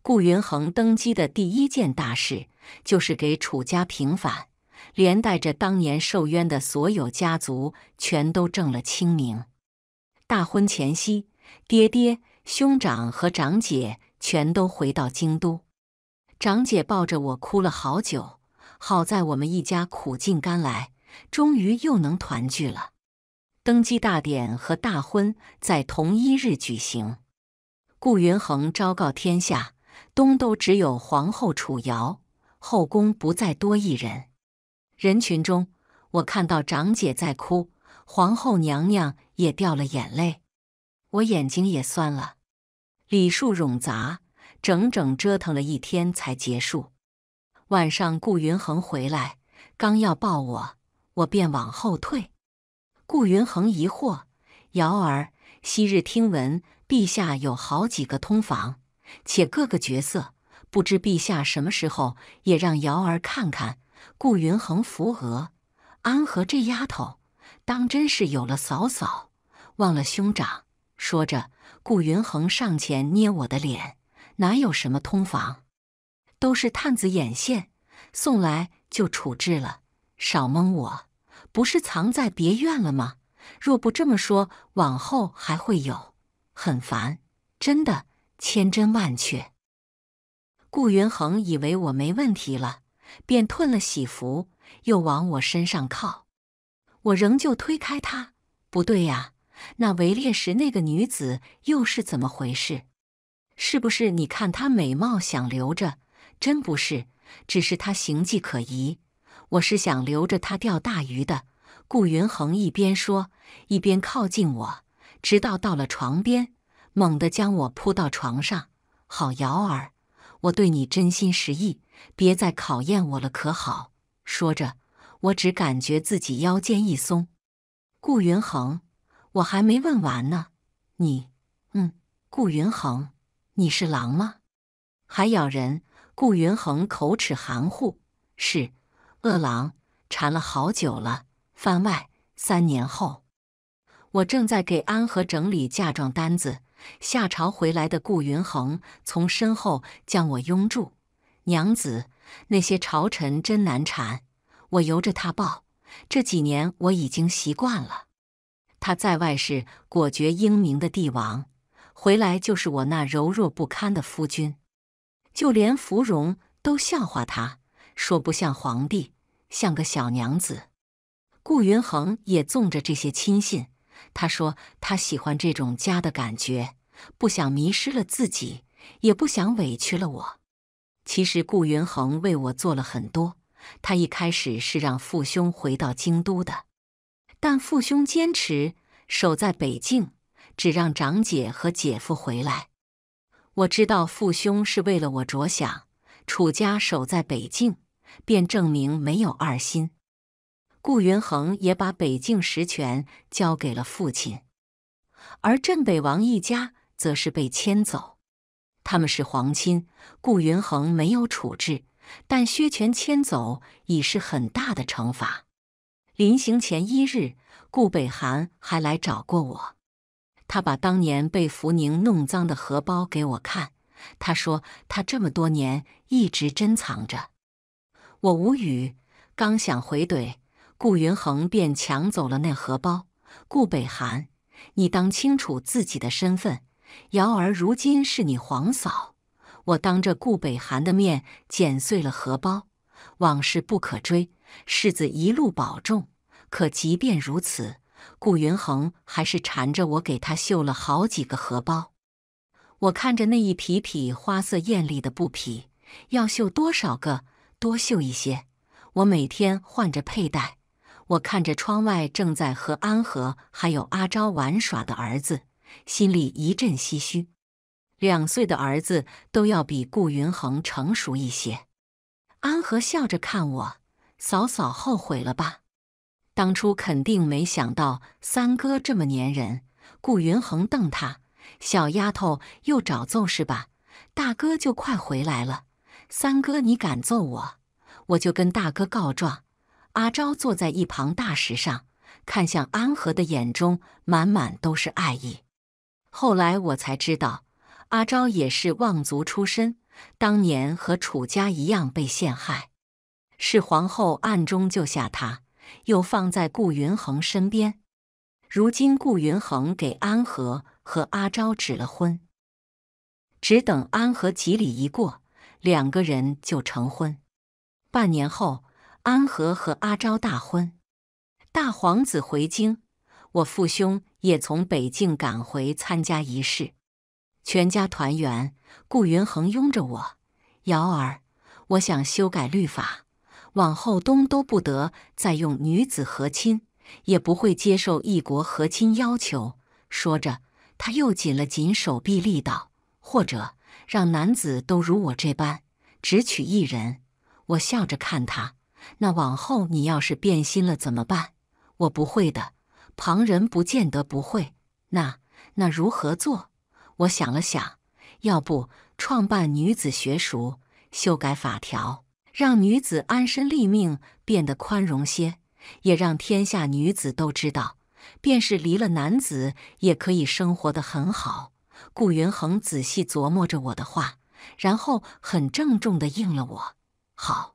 顾云衡登基的第一件大事，就是给楚家平反，连带着当年受冤的所有家族，全都正了清明。大婚前夕，爹爹、兄长和长姐全都回到京都。长姐抱着我哭了好久，好在我们一家苦尽甘来，终于又能团聚了。登基大典和大婚在同一日举行。顾云衡昭告天下，东都只有皇后楚瑶，后宫不再多一人。人群中，我看到长姐在哭，皇后娘娘也掉了眼泪，我眼睛也酸了。礼数冗杂。整整折腾了一天才结束。晚上，顾云衡回来，刚要抱我，我便往后退。顾云衡疑惑：“瑶儿，昔日听闻陛下有好几个通房，且各个角色，不知陛下什么时候也让瑶儿看看？”顾云衡扶额：“安和这丫头，当真是有了嫂嫂，忘了兄长。”说着，顾云衡上前捏我的脸。哪有什么通房，都是探子眼线，送来就处置了。少蒙我，不是藏在别院了吗？若不这么说，往后还会有，很烦。真的，千真万确。顾云衡以为我没问题了，便褪了喜服，又往我身上靠。我仍旧推开他。不对呀，那围猎时那个女子又是怎么回事？是不是你看她美貌想留着？真不是，只是她形迹可疑。我是想留着他钓大鱼的。顾云衡一边说，一边靠近我，直到到了床边，猛地将我扑到床上。好，瑶儿，我对你真心实意，别再考验我了，可好？说着，我只感觉自己腰间一松。顾云衡，我还没问完呢。你，嗯，顾云恒，你是狼吗？还咬人？顾云恒口齿含糊，是恶狼，缠了好久了。番外，三年后，我正在给安和整理嫁妆单子，下朝回来的顾云恒从身后将我拥住。娘子，那些朝臣真难缠，我由着他抱。这几年我已经习惯了。他在外是果决英明的帝王，回来就是我那柔弱不堪的夫君。就连芙蓉都笑话他，说不像皇帝，像个小娘子。顾云恒也纵着这些亲信，他说他喜欢这种家的感觉，不想迷失了自己，也不想委屈了我。其实顾云恒为我做了很多。他一开始是让父兄回到京都的，但父兄坚持守在北境，只让长姐和姐夫回来。我知道父兄是为了我着想，楚家守在北境，便证明没有二心。顾云恒也把北境实权交给了父亲，而镇北王一家则是被迁走。他们是皇亲，顾云恒没有处置，但薛权迁走已是很大的惩罚。临行前一日，顾北寒还来找过我。他把当年被福宁弄脏的荷包给我看，他说他这么多年一直珍藏着。我无语，刚想回怼，顾云恒便抢走了那荷包。顾北寒，你当清楚自己的身份，瑶儿如今是你皇嫂。我当着顾北寒的面剪碎了荷包，往事不可追，世子一路保重。可即便如此。顾云恒还是缠着我给他绣了好几个荷包。我看着那一匹匹花色艳丽的布匹，要绣多少个，多绣一些。我每天换着佩戴。我看着窗外正在和安和还有阿昭玩耍的儿子，心里一阵唏嘘。两岁的儿子都要比顾云恒成熟一些。安和笑着看我，嫂嫂后悔了吧？当初肯定没想到三哥这么粘人。顾云恒瞪他：“小丫头又找揍是吧？大哥就快回来了。三哥你敢揍我，我就跟大哥告状。”阿昭坐在一旁大石上，看向安和的眼中满满都是爱意。后来我才知道，阿昭也是望族出身，当年和楚家一样被陷害，是皇后暗中救下他。又放在顾云恒身边，如今顾云恒给安和和阿昭指了婚，只等安和吉礼一过，两个人就成婚。半年后，安和和阿昭大婚，大皇子回京，我父兄也从北境赶回参加仪式，全家团圆。顾云恒拥着我，瑶儿，我想修改律法。往后东都不得再用女子和亲，也不会接受异国和亲要求。说着，他又紧了紧手臂力道，或者让男子都如我这般，只娶一人。我笑着看他，那往后你要是变心了怎么办？我不会的，旁人不见得不会。那那如何做？我想了想，要不创办女子学塾，修改法条。让女子安身立命变得宽容些，也让天下女子都知道，便是离了男子也可以生活得很好。顾云恒仔细琢磨着我的话，然后很郑重地应了我：“好。”